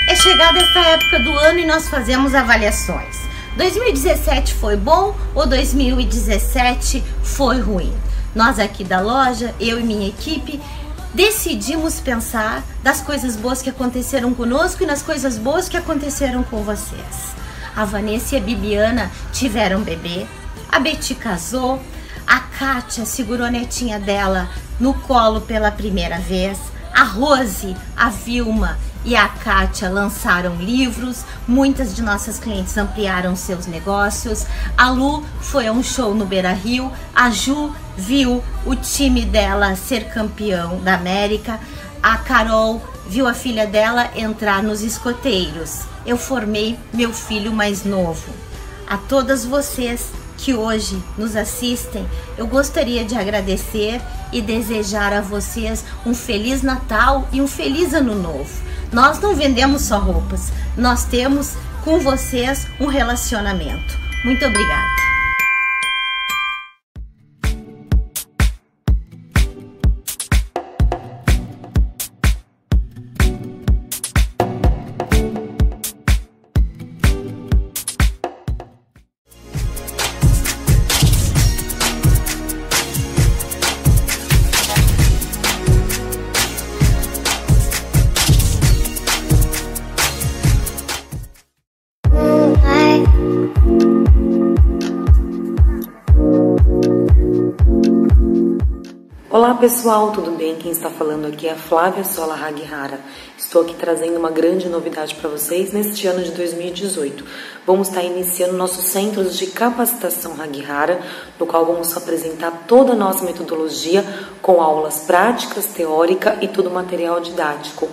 É chegada esta época do ano e nós fazemos avaliações. 2017 foi bom ou 2017 foi ruim? Nós aqui da loja, eu e minha equipe, decidimos pensar das coisas boas que aconteceram conosco e nas coisas boas que aconteceram com vocês. A Vanessa e a Bibiana tiveram bebê, a Betty casou, a Kátia segurou a netinha dela no colo pela primeira vez, a Rose, a Vilma e a Kátia lançaram livros, muitas de nossas clientes ampliaram seus negócios. A Lu foi a um show no Beira Rio, a Ju viu o time dela ser campeão da América, a Carol viu a filha dela entrar nos escoteiros. Eu formei meu filho mais novo. A todas vocês que hoje nos assistem, eu gostaria de agradecer e desejar a vocês um feliz Natal e um feliz Ano Novo. Nós não vendemos só roupas, nós temos com vocês um relacionamento. Muito obrigada. Pessoal, tudo bem? Quem está falando aqui é a Flávia Sola Hagihara. Estou aqui trazendo uma grande novidade para vocês neste ano de 2018. Vamos estar iniciando nossos centros de capacitação Hagihara, no qual vamos apresentar toda a nossa metodologia com aulas práticas, teórica e todo o material didático.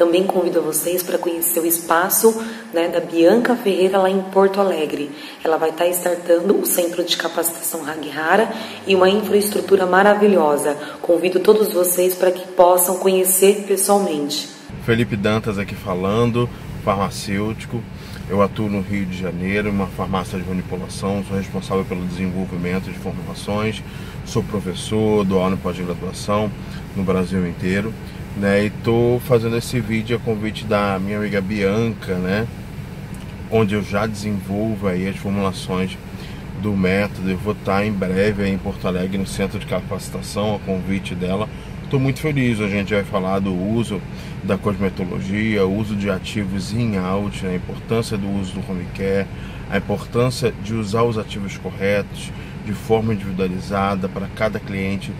Também convido vocês para conhecer o espaço né, da Bianca Ferreira lá em Porto Alegre. Ela vai estar startando o Centro de Capacitação Hagihara e uma infraestrutura maravilhosa. Convido todos vocês para que possam conhecer pessoalmente. Felipe Dantas aqui falando, farmacêutico. Eu atuo no Rio de Janeiro, uma farmácia de manipulação, sou responsável pelo desenvolvimento de formações, sou professor, dou aula em pós-graduação no Brasil inteiro né? E tô fazendo esse vídeo a convite da minha amiga Bianca, né? Onde eu já desenvolvo aí as formulações do método. Eu vou estar em breve em Porto Alegre no centro de capacitação, a convite dela. Estou muito feliz. A gente vai falar do uso da cosmetologia, uso de ativos in out, né? a importância do uso do home care, a importância de usar os ativos corretos de forma individualizada para cada cliente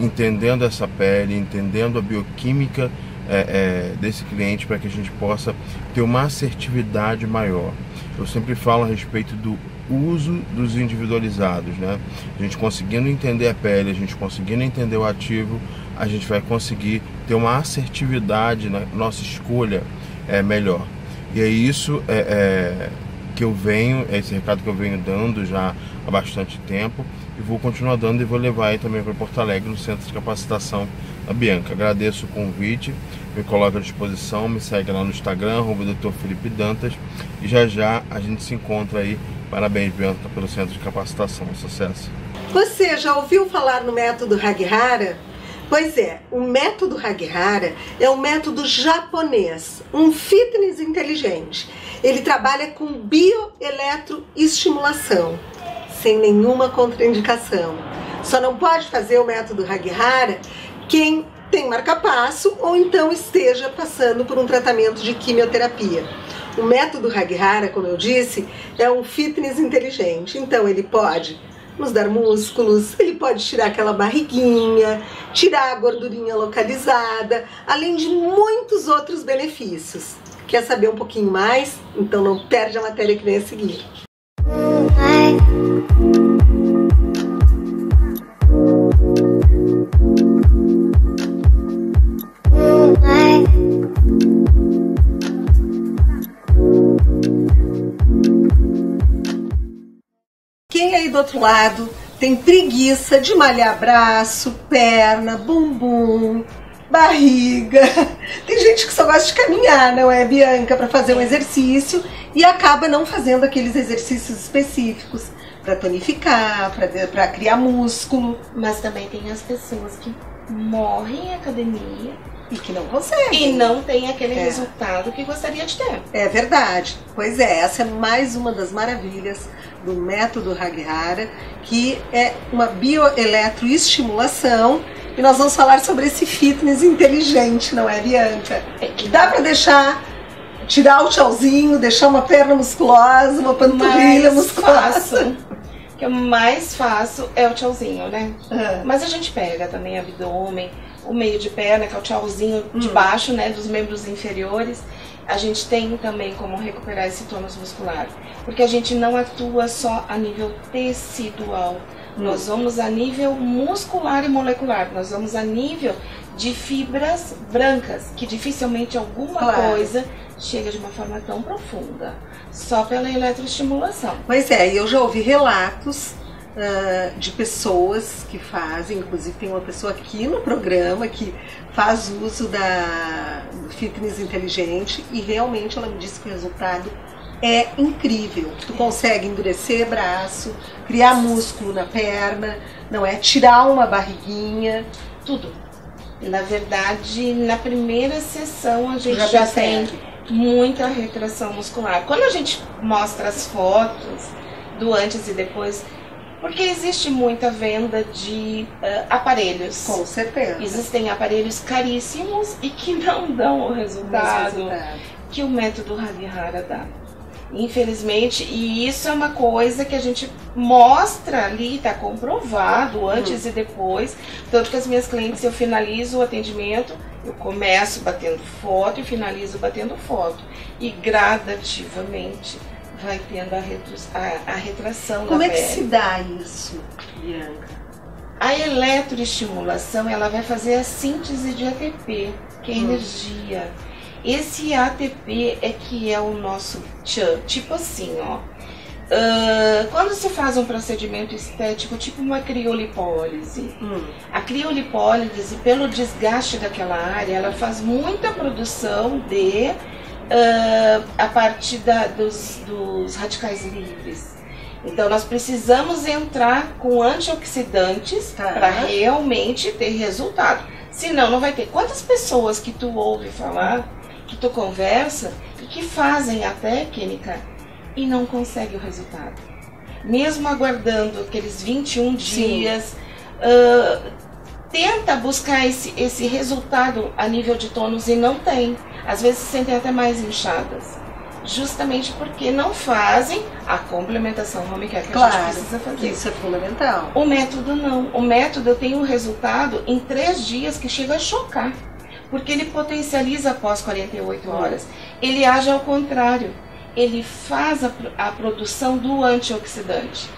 entendendo essa pele, entendendo a bioquímica é, é, desse cliente para que a gente possa ter uma assertividade maior. Eu sempre falo a respeito do uso dos individualizados, né? A gente conseguindo entender a pele, a gente conseguindo entender o ativo, a gente vai conseguir ter uma assertividade na nossa escolha é, melhor. E é isso é, é, que eu venho, é esse recado que eu venho dando já há bastante tempo e vou continuar dando e vou levar aí também para Porto Alegre no centro de capacitação da Bianca. Agradeço o convite, me coloco à disposição, me segue lá no Instagram, Dr. Felipe Dantas e já já a gente se encontra aí. Parabéns, Bianca, pelo centro de capacitação. Sucesso! Você já ouviu falar no método Hagihara? Pois é, o método Hagihara é um método japonês, um fitness inteligente. Ele trabalha com bioeletroestimulação sem nenhuma contraindicação. Só não pode fazer o método Hagihara quem tem marca-passo ou então esteja passando por um tratamento de quimioterapia. O método Hagihara, como eu disse, é um fitness inteligente. Então ele pode nos dar músculos, ele pode tirar aquela barriguinha, tirar a gordurinha localizada, além de muitos outros benefícios. Quer saber um pouquinho mais? Então não perde a matéria que vem a seguir. Do outro lado tem preguiça de malhar braço, perna, bumbum, barriga. (laughs) Tem gente que só gosta de caminhar, não é, Bianca, para fazer um exercício e acaba não fazendo aqueles exercícios específicos para tonificar, para criar músculo. Mas também tem as pessoas que morrem em academia e que não consegue. E não tem aquele é. resultado que gostaria de ter. É verdade. Pois é, essa é mais uma das maravilhas do método Haghara, que é uma bioeletroestimulação. E nós vamos falar sobre esse fitness inteligente, não é, Bianca? É que dá para deixar tirar o tchauzinho, deixar uma perna musculosa, uma panturrilha musculosa. O (laughs) que eu mais faço é o tchauzinho, né? Uhum. Mas a gente pega também abdômen, o meio de perna, que é o tchauzinho uhum. de baixo, né? Dos membros inferiores. A gente tem também como recuperar esse tônus muscular. Porque a gente não atua só a nível tecidual. Uhum. Nós vamos a nível muscular e molecular. Nós vamos a nível de fibras brancas, que dificilmente alguma claro. coisa chega de uma forma tão profunda, só pela eletroestimulação. Pois é, eu já ouvi relatos uh, de pessoas que fazem, inclusive tem uma pessoa aqui no programa que faz uso da, do fitness inteligente e realmente ela me disse que o resultado é incrível. Tu consegue endurecer braço, criar músculo na perna, não é? Tirar uma barriguinha, tudo. Na verdade, na primeira sessão a gente já, já tem muita retração muscular. Quando a gente mostra as fotos do antes e depois, porque existe muita venda de uh, aparelhos. Com certeza. Existem aparelhos caríssimos e que não dão o resultado, resultado. que o método Haghihara dá. Infelizmente, e isso é uma coisa que a gente mostra ali, está comprovado antes uhum. e depois. Tanto que as minhas clientes, eu finalizo o atendimento, eu começo batendo foto e finalizo batendo foto. E gradativamente vai tendo a, a, a retração Como é pele. que se dá isso, Bianca? A eletroestimulação ela vai fazer a síntese de ATP, que é hum. energia. Esse ATP é que é o nosso tchan, tipo assim, ó. Uh, quando se faz um procedimento estético, tipo uma criolipólise, hum. a criolipólise, pelo desgaste daquela área, ela faz muita produção de uh, a partir da, dos, dos radicais livres. Então nós precisamos entrar com antioxidantes tá. para realmente ter resultado. Senão não vai ter. Quantas pessoas que tu ouve falar, que tu conversa e que fazem a técnica e não consegue o resultado? Mesmo aguardando aqueles 21 dias, uh, tenta buscar esse, esse resultado a nível de tônus e não tem às vezes se sentem até mais inchadas. Justamente porque não fazem a complementação home care que claro, a gente precisa fazer. Isso é fundamental. O método não. O método tem um resultado em três dias que chega a chocar. Porque ele potencializa após 48 horas. Ele age ao contrário. Ele faz a, a produção do antioxidante.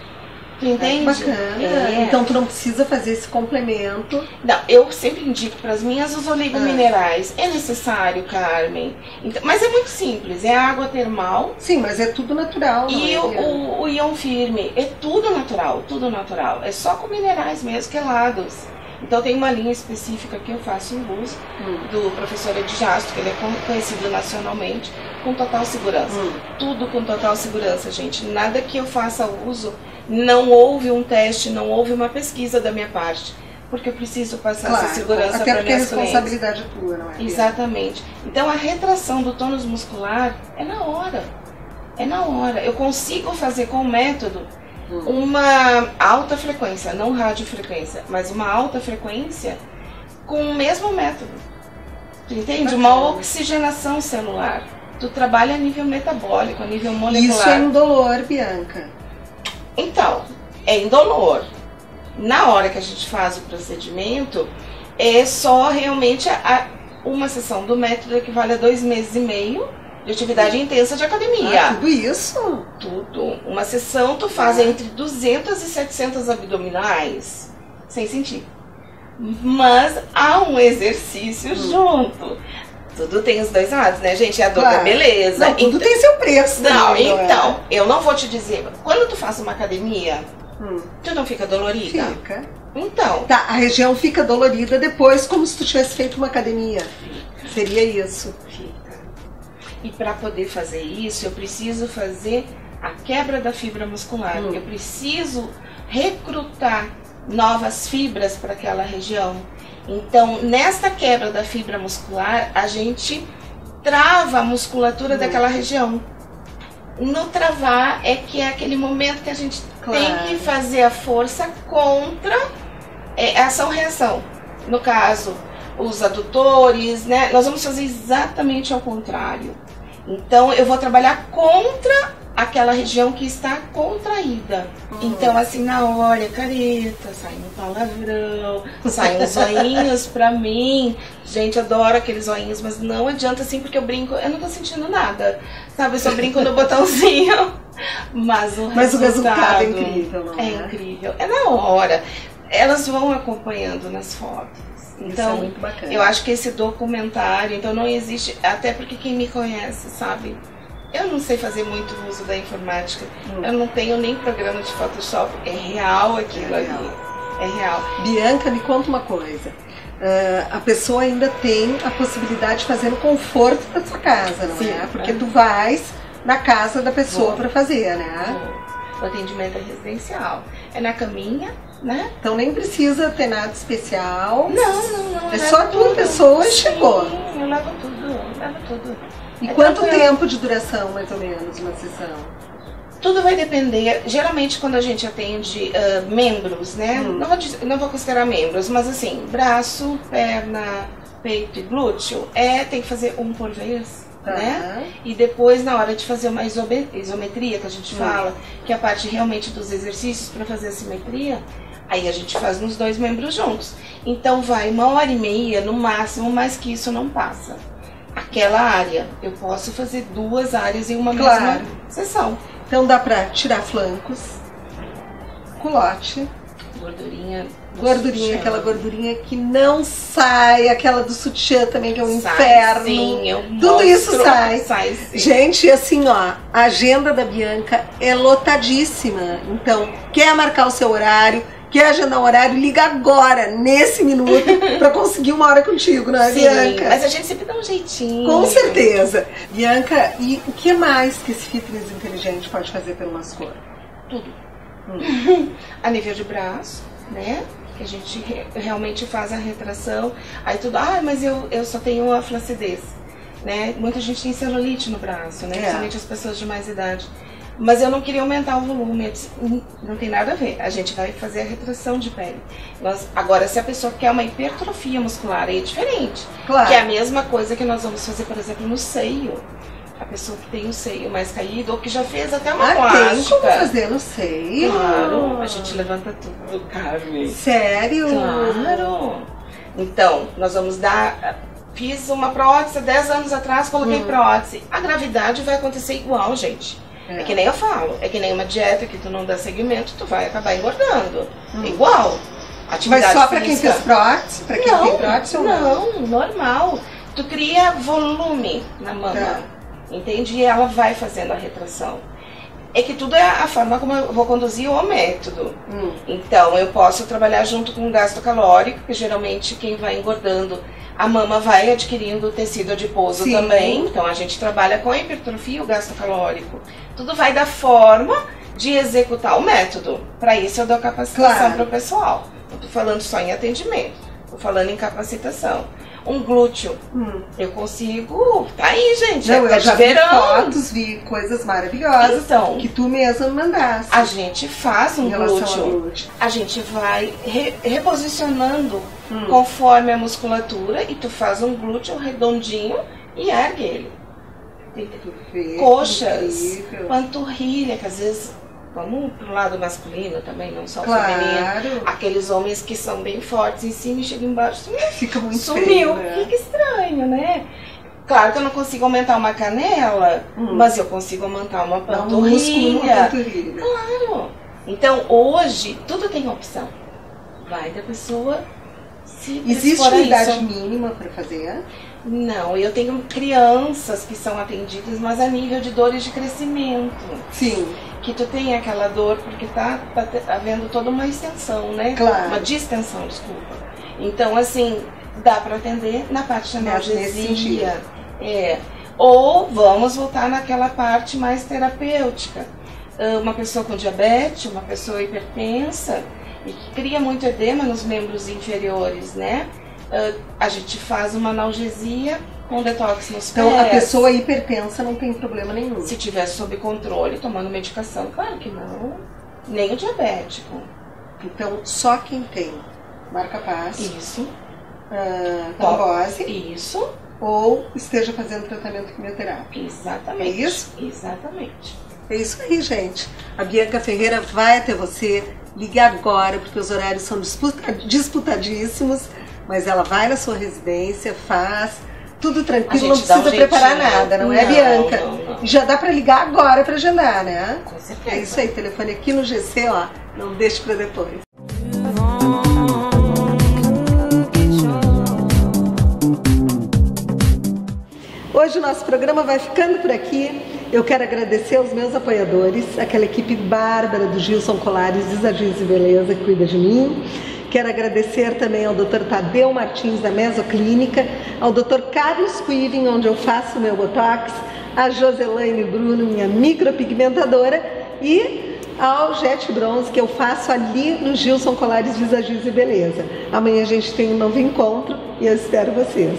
Tu entende? bacana. É. Então tu não precisa fazer esse complemento. Não, eu sempre indico para as minhas os oligominerais. Ah. É necessário, Carmen. Então, mas é muito simples. É água termal. Sim, mas é tudo natural. E é, o, o, o ion firme. É tudo natural, tudo natural. É só com minerais mesmo, quelados. Então tem uma linha específica que eu faço em uso hum. do professor Edjasto, que ele é conhecido nacionalmente, com total segurança. Hum. Tudo com total segurança, gente. Nada que eu faça uso não houve um teste, não houve uma pesquisa da minha parte. Porque eu preciso passar claro, essa segurança para minhas clientes. Até porque a responsabilidade é tua, não é? Exatamente. Então a retração do tônus muscular é na hora. É na hora. Eu consigo fazer com o método. Uma alta frequência, não radiofrequência, mas uma alta frequência com o mesmo método. Tu entende? Uma oxigenação celular. Tu trabalha a nível metabólico, a nível molecular. Isso é indolor, Bianca. Então, é indolor. Na hora que a gente faz o procedimento, é só realmente a, uma sessão do método equivale a dois meses e meio de atividade intensa de academia. Ah, tudo isso? Tudo. Uma sessão tu faz ah. entre 200 e 700 abdominais, sem sentir. Mas há um exercício hum. junto. Tudo tem os dois lados, né, gente? A dor claro. beleza. Não, tudo então, tem seu preço. Não, também, então, é? eu não vou te dizer. Quando tu faz uma academia, Tu não fica dolorida? Fica. Então. Tá, a região fica dolorida depois, como se tu tivesse feito uma academia. Seria isso. Fica. E para poder fazer isso, eu preciso fazer a quebra da fibra muscular. Hum. Eu preciso recrutar novas fibras para aquela região. Então, nesta quebra da fibra muscular, a gente trava a musculatura Hum. daquela região. No travar é que é aquele momento que a gente Claro. tem que fazer a força contra é, ação-reação. No caso, os adutores, né? Nós vamos fazer exatamente ao contrário. Então, eu vou trabalhar contra aquela região que está contraída. Então, assim, na hora, careta, sai um palavrão, saem uns zoinhos pra mim. Gente, adoro aqueles zoinhos, mas não adianta assim, porque eu brinco, eu não tô sentindo nada. Sabe, eu só brinco no (laughs) botãozinho. Mas o Mas o resultado é resultado incrível, não é? é? incrível. É na hora. Elas vão acompanhando nas fotos. Isso Então, é muito bacana. eu acho que esse documentário, então não existe, até porque quem me conhece sabe, eu não sei fazer muito uso da informática, Hum. eu não tenho nem programa de Photoshop, é real aquilo ali, é real. Bianca, me conta uma coisa. Ah, a pessoa ainda tem a possibilidade de fazer no conforto da sua casa, não Sim, é? Porque é. tu vais na casa da pessoa para fazer, né? O atendimento é residencial, é na caminha, né? Então nem precisa ter nada especial. Não, não, não. É só tua pessoa e Sim, chegou. Eu levo tudo, eu levo tudo. E É quanto tranquilo. tempo de duração, mais ou menos, uma sessão? Tudo vai depender. Geralmente, quando a gente atende ah, membros, né? Hum. Não, vou, não vou considerar membros, mas assim, braço, perna, peito e glúteo, é, tem que fazer um por vez. Tá. Né? E depois, na hora de fazer uma isometria, que a gente Hum. fala, que é a parte realmente dos exercícios para fazer a simetria, aí a gente faz nos dois membros juntos. Então, vai uma hora e meia, no máximo, mais que isso não passa. Aquela área, eu posso fazer duas áreas em uma Claro. mesma sessão. Então dá pra tirar flancos, culote, Gordurinha. gordurinha, sutiã. aquela gordurinha que não sai, aquela do sutiã também, que é um Sai, inferno. sim, eu Tudo isso sai. Sai. Gente, assim, ó, a agenda da Bianca é lotadíssima. Então, quer marcar o seu horário, quer agendar um horário, liga agora, nesse minuto, (laughs) pra conseguir uma hora contigo, não é, Sim, Bianca? mas a gente sempre dá um jeitinho. Com certeza. Bianca, e o que mais que esse fitness inteligente pode fazer pelo nosso corpo? Tudo. (laughs) a nível de braço, né? Que a gente re- realmente faz a retração. Aí tudo, ah, mas eu, eu só tenho a flacidez. Né? Muita gente tem celulite no braço, né? É. Principalmente as pessoas de mais idade. Mas eu não queria aumentar o volume. "Hum, não tem nada a ver. A gente vai fazer a retração de pele. Nós, agora, se a pessoa quer uma hipertrofia muscular, aí é diferente. Claro. Que é a mesma coisa que nós vamos fazer, por exemplo, no seio. A pessoa que tem o seio mais caído ou que já fez até uma Ah, tem plástica. como fazer no seio? Claro, a gente levanta tudo, Carmen. Sério? Claro. Então, nós vamos dar. Fiz uma prótese há 10 anos atrás, coloquei Hum. prótese. A gravidade vai acontecer igual, gente. É. É. que nem eu falo, é que nem uma dieta que tu não dá seguimento, tu vai acabar engordando. Hum. Igual. Mas Atividade só pra quem fez prótese? Pra quem não, tem prótese ou não? Não, normal. Tu cria volume na mama. Tá. Entende? E ela vai fazendo a retração. É que tudo é a forma como eu vou conduzir o método. Hum. Então, eu posso trabalhar junto com o gasto calórico, que geralmente quem vai engordando, a mama vai adquirindo tecido adiposo Sim. também. Então, a gente trabalha com hipertrofia e o gasto calórico. Tudo vai da forma de executar o método. Para isso, eu dou capacitação Claro. para o pessoal. Não estou falando só em atendimento, estou falando em capacitação. Um glúteo, Hum. eu consigo. Tá aí, gente. Não, é eu já de vi verão. fotos, vi coisas maravilhosas Então. que tu mesma mandaste. A gente faz um glúteo. glúteo. A gente vai re- reposicionando Hum. conforme a musculatura e tu faz um glúteo redondinho e ergue ele. Vê, Coxas, incrível. panturrilha, que às vezes vamos pro lado masculino também, não só o Claro. feminino. Aqueles homens que são bem fortes em cima e chegam embaixo, Fica muito sumiu. feio, né? Fica estranho, né? Claro que eu não consigo aumentar uma canela, Hum. mas eu consigo aumentar uma um músculo numa panturrilha. panturrilha. Claro. Então, hoje, tudo tem opção. Vai da pessoa se Existe uma idade isso. mínima para fazer? Não, eu tenho crianças que são atendidas, mas a nível de dores de crescimento. Sim. Que tu tem aquela dor porque tá, tá havendo toda uma extensão, né? Claro. Uma distensão, desculpa. Então, assim, dá para atender na parte da analgesia. É. Ou vamos voltar naquela parte mais terapêutica. Ah, Uma pessoa com diabetes, uma pessoa hipertensa, e que cria muito edema nos membros inferiores, né? Ah, A gente faz uma analgesia com detox nos Então a pessoa hipertensa não tem problema nenhum. Se tiver sob controle, tomando medicação, claro que não. Nem o diabético. Então, só quem tem marca paz, Isso. ah, trombose, Isso. ou esteja fazendo tratamento quimioterápico. Exatamente. É isso? Exatamente. É isso aí, gente. A Bianca Ferreira vai até você. Ligue agora, porque os horários são disputa- disputadíssimos. Mas ela vai na sua residência, faz tudo tranquilo, não dá um precisa preparar jeitinho. nada, não, é, Não, Bianca? não, não. Já dá pra ligar agora pra agendar, né? Com certeza. É isso aí, telefone aqui no GC, ó. Não deixe pra depois. Hoje o nosso programa vai ficando por aqui. Eu quero agradecer aos meus apoiadores, aquela equipe bárbara do Gilson Colares, Desagins e Beleza, que cuida de mim. Quero agradecer também ao Dr. Tadeu Martins, da Mesoclínica, ao Dr. Carlos Quivin, onde eu faço meu Botox, a Joselaine Bruno, minha micropigmentadora, e ao Jet Bronze, que eu faço ali no Gilson Colares Visagismo e Beleza. Amanhã a gente tem um novo encontro e eu espero vocês.